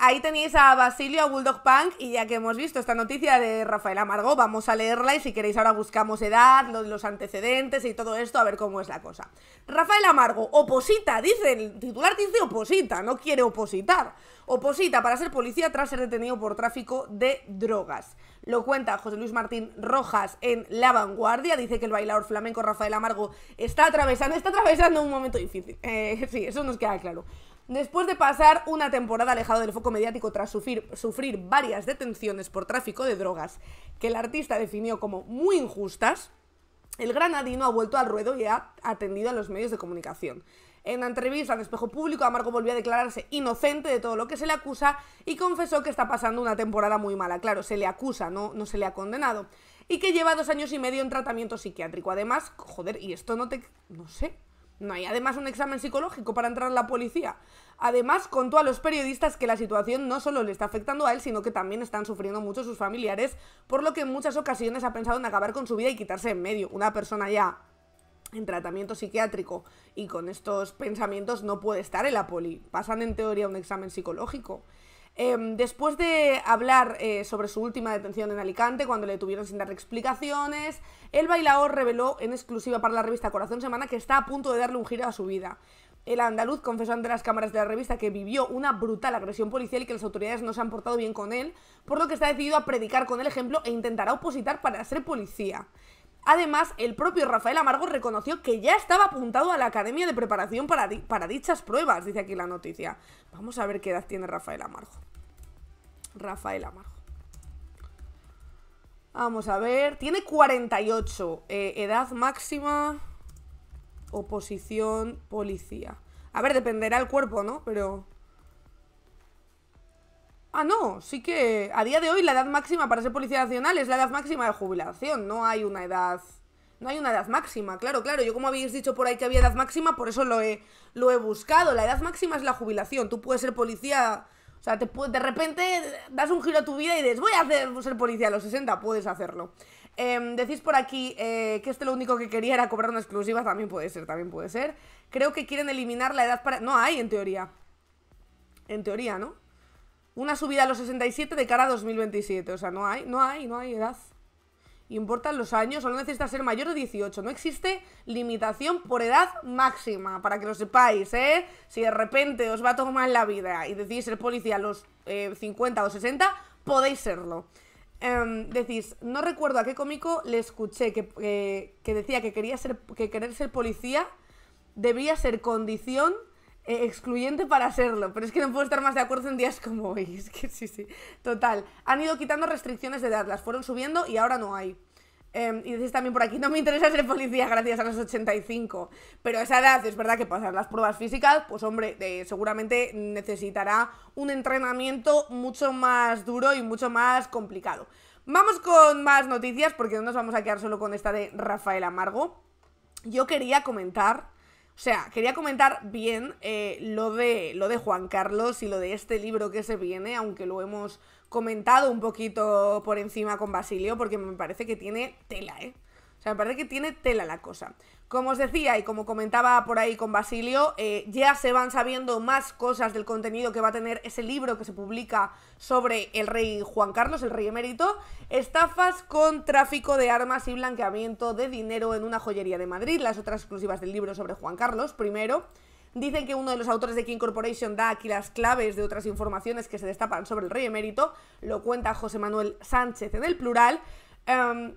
Ahí tenéis a Basilio, a Bulldog Punk, y ya que hemos visto esta noticia de Rafael Amargo, vamos a leerla y si queréis ahora buscamos edad, lo- los antecedentes y todo esto, a ver cómo es la cosa. Rafael Amargo, oposita, dice, el titular dice oposita, no quiere opositar. Oposita para ser policía tras ser detenido por tráfico de drogas. Lo cuenta José Luis Martín Rojas en La Vanguardia, dice que el bailador flamenco Rafael Amargo está atravesando, está atravesando un momento difícil. Eh, sí, eso nos queda claro. Después de pasar una temporada alejado del foco mediático tras sufrir, varias detenciones por tráfico de drogas que el artista definió como muy injustas, el granadino ha vuelto al ruedo y ha atendido a los medios de comunicación. En una entrevista al espejo público, Amargo volvió a declararse inocente de todo lo que se le acusa y confesó que está pasando una temporada muy mala. Claro, se le acusa, no, no se le ha condenado. Y que lleva dos años y medio en tratamiento psiquiátrico. Además, joder, y esto no te... no sé. No hay además un examen psicológico para entrar en la policía. Además, contó a los periodistas que la situación no solo le está afectando a él, sino que también están sufriendo mucho sus familiares, por lo que en muchas ocasiones ha pensado en acabar con su vida y quitarse en medio. Una persona ya en tratamiento psiquiátrico y con estos pensamientos no puede estar en la poli. Pasan en teoría un examen psicológico. Em, después de hablar eh, sobre su última detención en Alicante, cuando le tuvieron sin dar explicaciones, el bailador reveló en exclusiva para la revista Corazón Semana que está a punto de darle un giro a su vida. El andaluz confesó ante las cámaras de la revista que vivió una brutal agresión policial y que las autoridades no se han portado bien con él, por lo que está decidido a predicar con el ejemplo e intentará opositar para ser policía. Además, el propio Rafael Amargo reconoció que ya estaba apuntado a la Academia de Preparación para, para dichas pruebas, dice aquí la noticia. Vamos a ver qué edad tiene Rafael Amargo. Rafael Amargo. Vamos a ver. Tiene 48. eh, edad máxima. Oposición, policía. A ver, dependerá el cuerpo, ¿no? Pero... Ah, no, sí que a día de hoy la edad máxima para ser policía nacional es la edad máxima de jubilación, no hay una edad... No hay una edad máxima, claro, claro. Yo como habéis dicho por ahí que había edad máxima, por eso lo he, lo he buscado. La edad máxima es la jubilación. Tú puedes ser policía... O sea, te de repente das un giro a tu vida y dices, voy a hacer, ser policía a los 60, puedes hacerlo. Em, decís por aquí eh, que este lo único que quería era cobrar una exclusiva, también puede ser, también puede ser. Creo que quieren eliminar la edad para... No hay, en teoría. En teoría, ¿no? Una subida a los 67 de cara a 2027. O sea, no hay, no hay, no hay edad. Importan los años, solo necesitas ser mayor de 18. No existe limitación por edad máxima, para que lo sepáis, ¿eh? Si de repente os va a tomar la vida y decidís ser policía a los eh, 50 o 60, podéis serlo. Em, decís, no recuerdo a qué cómico le escuché que, eh, que decía que quería ser, que querer ser policía debía ser condición eh, excluyente para serlo, pero es que no puedo estar más de acuerdo en días como hoy. Es que sí, sí. Total. Han ido quitando restricciones de edad, las fueron subiendo y ahora no hay. Eh, y decís también por aquí, no me interesa ser policía gracias a los 85. Pero esa edad es verdad que pasar las pruebas físicas, pues hombre, eh, seguramente necesitará un entrenamiento mucho más duro y mucho más complicado. Vamos con más noticias porque no nos vamos a quedar solo con esta de Rafael Amargo. Yo quería comentar o sea, quería comentar bien eh, lo, de, lo de Juan Carlos y lo de este libro que se viene, aunque lo hemos comentado un poquito por encima con Basilio, porque me parece que tiene tela, ¿eh? Sea, me parece que tiene tela la cosa. Como os decía y como comentaba por ahí con Basilio, eh, ya se van sabiendo más cosas del contenido que va a tener ese libro que se publica sobre el rey Juan Carlos, el rey emérito, estafas con tráfico de armas y blanqueamiento de dinero en una joyería de Madrid, las otras exclusivas del libro sobre Juan Carlos, primero. Dicen que uno de los autores de King Corporation da aquí las claves de otras informaciones que se destapan sobre el rey emérito, lo cuenta José Manuel Sánchez en el plural. Em,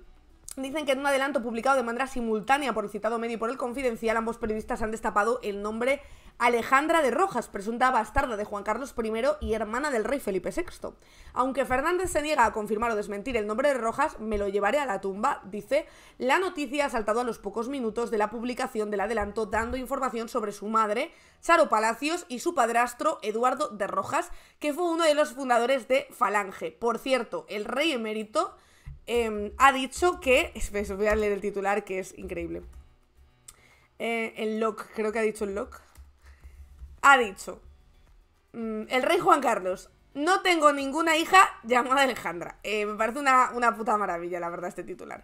Dicen que en un adelanto publicado de manera simultánea por el citado medio y por el confidencial, ambos periodistas han destapado el nombre Alejandra de Rojas, presunta bastarda de Juan Carlos I y hermana del rey Felipe VI. Aunque Fernández se niega a confirmar o desmentir el nombre de Rojas, me lo llevaré a la tumba, dice, la noticia ha saltado a los pocos minutos de la publicación del adelanto dando información sobre su madre, Charo Palacios, y su padrastro, Eduardo de Rojas, que fue uno de los fundadores de Falange. Por cierto, el rey emérito em, ha dicho que... Espera, voy a leer el titular que es increíble. Eh, el Locke, creo que ha dicho el Locke ha dicho, mm, el rey Juan Carlos, no tengo ninguna hija llamada Alejandra. Eh, me parece una, puta maravilla, la verdad, este titular.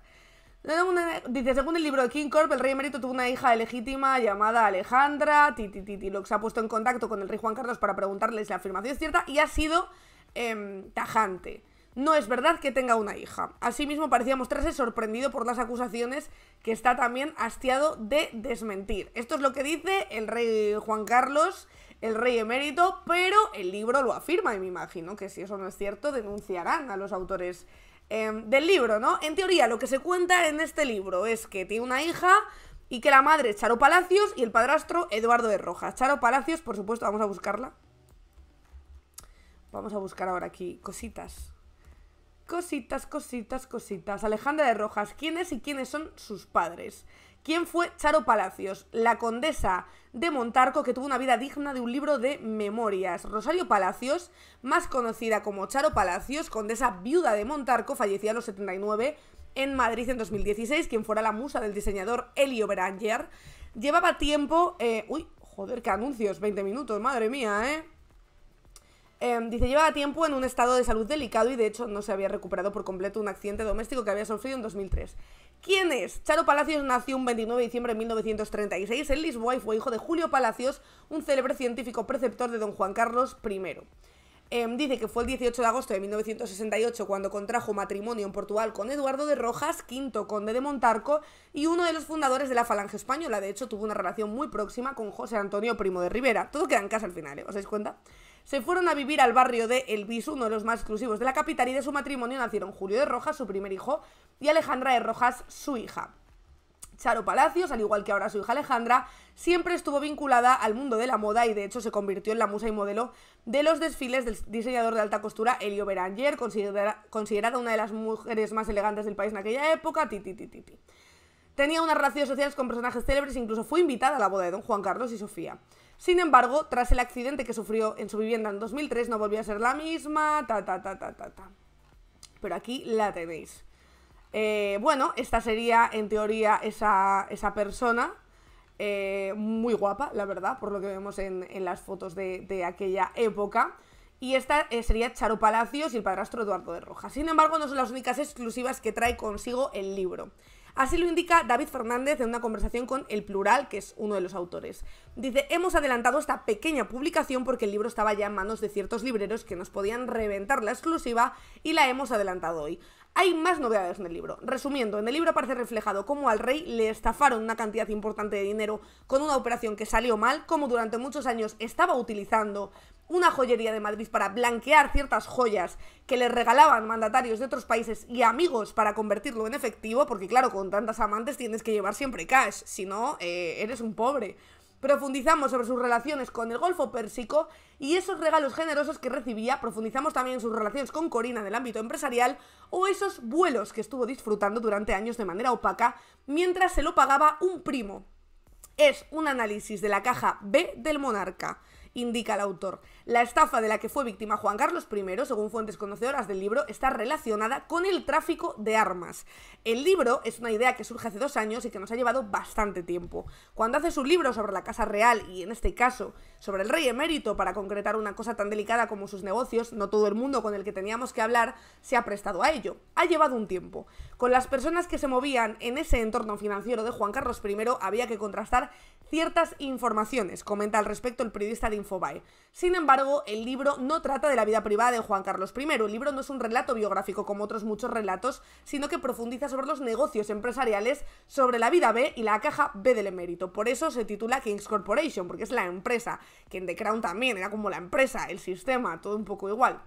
dice, según el libro de King Corp, el rey emérito tuvo una hija legítima llamada Alejandra. Titi, Titi, lo que se ha puesto en contacto con el rey Juan Carlos para preguntarle si la afirmación es cierta y ha sido em, tajante. No es verdad que tenga una hija. Asimismo, parecía mostrarse sorprendido por las acusaciones que está también hastiado de desmentir. Esto es lo que dice el rey Juan Carlos, el rey emérito, pero el libro lo afirma y me imagino que si eso no es cierto, denunciarán a los autores em, del libro, ¿no? En teoría, lo que se cuenta en este libro es que tiene una hija y que la madre es Charo Palacios y el padrastro Eduardo de Rojas. Charo Palacios, por supuesto, vamos a buscarla. Vamos a buscar ahora aquí cositas. Cositas, cositas, cositas. Alejandra de Rojas, ¿quién es y quiénes son sus padres? ¿Quién fue Charo Palacios? La condesa de Montarco que tuvo una vida digna de un libro de memorias. Rosario Palacios, más conocida como Charo Palacios, condesa viuda de Montarco, fallecía a los 79 en Madrid en 2016, quien fuera la musa del diseñador Elio Beranger. Llevaba tiempo... Eh, uy, joder, qué anuncios, 20 minutos, madre mía, ¿eh? Em, dice, llevaba tiempo en un estado de salud delicado y de hecho no se había recuperado por completo un accidente doméstico que había sufrido en 2003. ¿Quién es? Charo Palacios nació un 29 de diciembre de 1936 en Lisboa y fue hijo de Julio Palacios, un célebre científico preceptor de don Juan Carlos I. Em, dice que fue el 18 de agosto de 1968 cuando contrajo matrimonio en Portugal con Eduardo de Rojas, quinto conde de Montarco y uno de los fundadores de la Falange Española. De hecho, tuvo una relación muy próxima con José Antonio Primo de Rivera. Todo queda en casa al final, ¿eh? ¿Os dais cuenta? Se fueron a vivir al barrio de El Viso, uno de los más exclusivos de la capital, y de su matrimonio nacieron Julio de Rojas, su primer hijo, y Alejandra de Rojas, su hija. Charo Palacios, al igual que ahora su hija Alejandra, siempre estuvo vinculada al mundo de la moda y de hecho se convirtió en la musa y modelo de los desfiles del diseñador de alta costura Elio Beranger, considerada una de las mujeres más elegantes del país en aquella época. Ti, Tenía unas relaciones sociales con personajes célebres e incluso fue invitada a la boda de don Juan Carlos y Sofía. Sin embargo, tras el accidente que sufrió en su vivienda en 2003, no volvió a ser la misma, ta, ta, ta, ta, ta, ta. Pero aquí la tenéis. Eh, bueno, esta sería, en teoría, esa, esa persona. Eh, muy guapa, la verdad, por lo que vemos en, las fotos de, aquella época. Y esta eh, sería Charo Palacios y el padrastro Eduardo de Rojas. Sin embargo, no son las únicas exclusivas que trae consigo el libro. Así lo indica David Fernández en una conversación con El Plural, que es uno de los autores. Dice, hemos adelantado esta pequeña publicación porque el libro estaba ya en manos de ciertos libreros que nos podían reventar la exclusiva y la hemos adelantado hoy. Hay más novedades en el libro. Resumiendo, en el libro aparece reflejado cómo al rey le estafaron una cantidad importante de dinero con una operación que salió mal, como durante muchos años estaba utilizando una joyería de Madrid para blanquear ciertas joyas que le regalaban mandatarios de otros países y amigos para convertirlo en efectivo, porque claro, con tantas amantes tienes que llevar siempre cash, si no, eh, eres un pobre. Profundizamos sobre sus relaciones con el Golfo Pérsico y esos regalos generosos que recibía. Profundizamos también en sus relaciones con Corina en el ámbito empresarial o esos vuelos que estuvo disfrutando durante años de manera opaca mientras se lo pagaba un primo. Es un análisis de la caja B del monarca indica el autor. La estafa de la que fue víctima Juan Carlos I, según fuentes conocedoras del libro, está relacionada con el tráfico de armas. El libro es una idea que surge hace dos años y que nos ha llevado bastante tiempo. Cuando haces un libro sobre la Casa Real, y en este caso sobre el rey emérito, para concretar una cosa tan delicada como sus negocios, no todo el mundo con el que teníamos que hablar se ha prestado a ello. Ha llevado un tiempo. Con las personas que se movían en ese entorno financiero de Juan Carlos I había que contrastar ciertas informaciones, comenta al respecto el periodista de Sin embargo, el libro no trata de la vida privada de Juan Carlos I. El libro no es un relato biográfico como otros muchos relatos, sino que profundiza sobre los negocios empresariales, sobre la vida B y la caja B del emérito. Por eso se titula Kings Corporation, porque es la empresa, que en The Crown también era como la empresa, el sistema, todo un poco igual.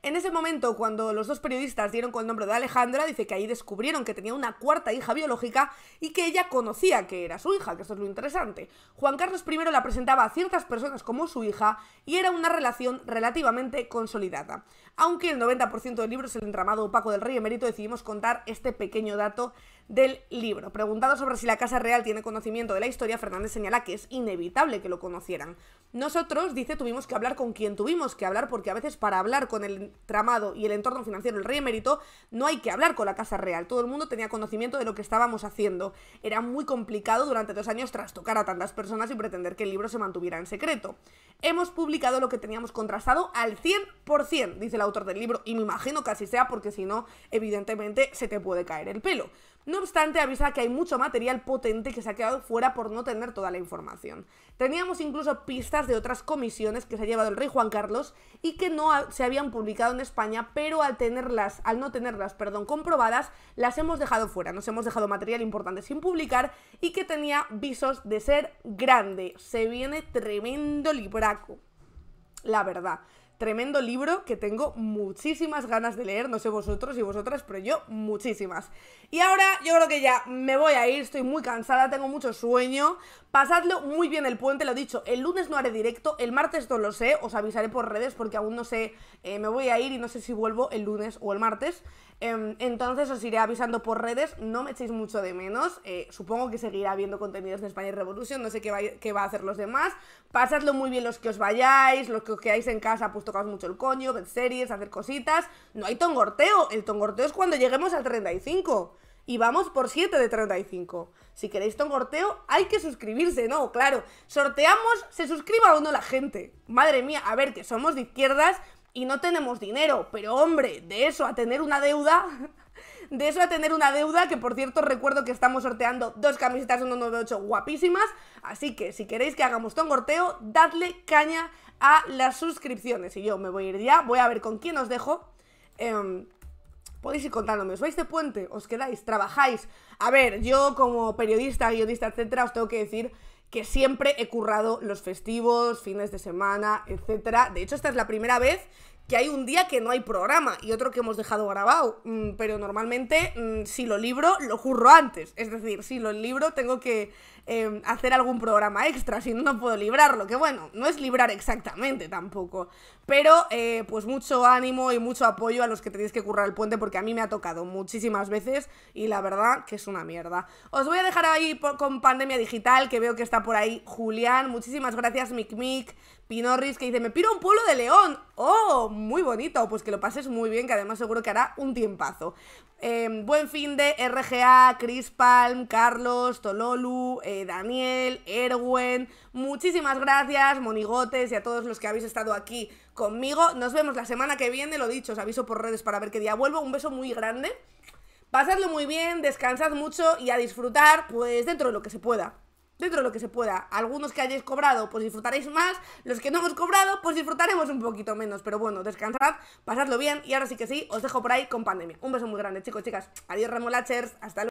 En ese momento, cuando los dos periodistas dieron con el nombre de Alejandra, dice que ahí descubrieron que tenía una cuarta hija biológica y que ella conocía que era su hija, que esto es lo interesante. Juan Carlos I la presentaba a ciertas personas como su hija y era una relación relativamente consolidada. Aunque el 90% del libro es el entramado opaco del rey emérito, decidimos contar este pequeño dato del libro. Preguntado sobre si la Casa Real tiene conocimiento de la historia, Fernández señala que es inevitable que lo conocieran. Nosotros, dice, tuvimos que hablar con quien tuvimos que hablar, porque a veces para hablar con el tramado y el entorno financiero del rey emérito, no hay que hablar con la Casa Real. Todo el mundo tenía conocimiento de lo que estábamos haciendo. Era muy complicado durante dos años trastocar a tantas personas y pretender que el libro se mantuviera en secreto. Hemos publicado lo que teníamos contrastado al 100%, dice el autor del libro, y me imagino que así sea porque si no, evidentemente se te puede caer el pelo. No obstante, avisa que hay mucho material potente que se ha quedado fuera por no tener toda la información. Teníamos incluso pistas de otras comisiones que se ha llevado el rey Juan Carlos y que no se habían publicado en España, pero al tenerlas, al no tenerlas, perdón, comprobadas, las hemos dejado fuera. Nos hemos dejado material importante sin publicar y que tenía visos de ser grande. Se viene tremendo libraco. La verdad. Tremendo libro que tengo muchísimas ganas de leer, no sé vosotros y vosotras, pero yo muchísimas. Y ahora yo creo que ya me voy a ir, estoy muy cansada, tengo mucho sueño. Pasadlo muy bien el puente, lo dicho, el lunes no haré directo, el martes no lo sé, os avisaré por redes porque aún no sé, eh, me voy a ir y no sé si vuelvo el lunes o el martes. Em, entonces os iré avisando por redes, no me echéis mucho de menos, eh, supongo que seguirá habiendo contenidos de España y Revolución, no sé qué va, qué va, a hacer los demás, pasadlo muy bien los que os vayáis, los que os quedáis en casa, pues tocaos mucho el coño, ver series, hacer cositas, no hay tongorteo, el tongorteo es cuando lleguemos al 35 y vamos por 7 de 35. Si queréis tongorteo, hay que suscribirse, ¿no? Claro, sorteamos, se suscriba o no la gente. Madre mía, a ver, que somos de izquierdas, y no tenemos dinero, pero hombre, de eso a tener una deuda, de eso a tener una deuda, que por cierto recuerdo que estamos sorteando dos camisetas 198 guapísimas, así que si queréis que hagamos tongorteo, dadle caña a las suscripciones. Y yo me voy a ir ya, voy a ver con quién os dejo. Em, podéis ir contándome, ¿os vais de puente? ¿Os quedáis? ¿Trabajáis? A ver, yo como periodista, guionista, etcétera, os tengo que decir que siempre he currado los festivos, fines de semana, etcétera. De hecho, esta es la primera vez que hay un día que no hay programa y otro que hemos dejado grabado. Mm, pero normalmente, mm, si lo libro, lo curro antes. Es decir, si lo libro, tengo que Em, hacer algún programa extra, si no, no puedo librarlo, que bueno, no es librar exactamente tampoco, pero eh, pues mucho ánimo y mucho apoyo a los que tenéis que currar el puente porque a mí me ha tocado muchísimas veces y la verdad que es una mierda. Os voy a dejar ahí con Pandemia Digital, que veo que está por ahí Julián, muchísimas gracias Mic Mic, Pinorris que dice, me piro un pueblo de León. ¡Oh! Muy bonito. Pues que lo pases muy bien, que además seguro que hará un tiempazo. Em, buen fin de RGA, Chris Palm, Carlos, Tololu, eh, Daniel, Erwen. Muchísimas gracias, monigotes y a todos los que habéis estado aquí conmigo. Nos vemos la semana que viene, lo dicho, os aviso por redes para ver qué día vuelvo. Un beso muy grande. Pasadlo muy bien, descansad mucho y a disfrutar, pues dentro de lo que se pueda dentro de lo que se pueda. Algunos que hayáis cobrado, pues disfrutaréis más. Los que no hemos cobrado, pues disfrutaremos un poquito menos. Pero bueno, descansad, pasadlo bien. Y ahora sí que sí, os dejo por ahí con pandemia. Un beso muy grande, chicos, chicas. Adiós, remolachers. Hasta luego.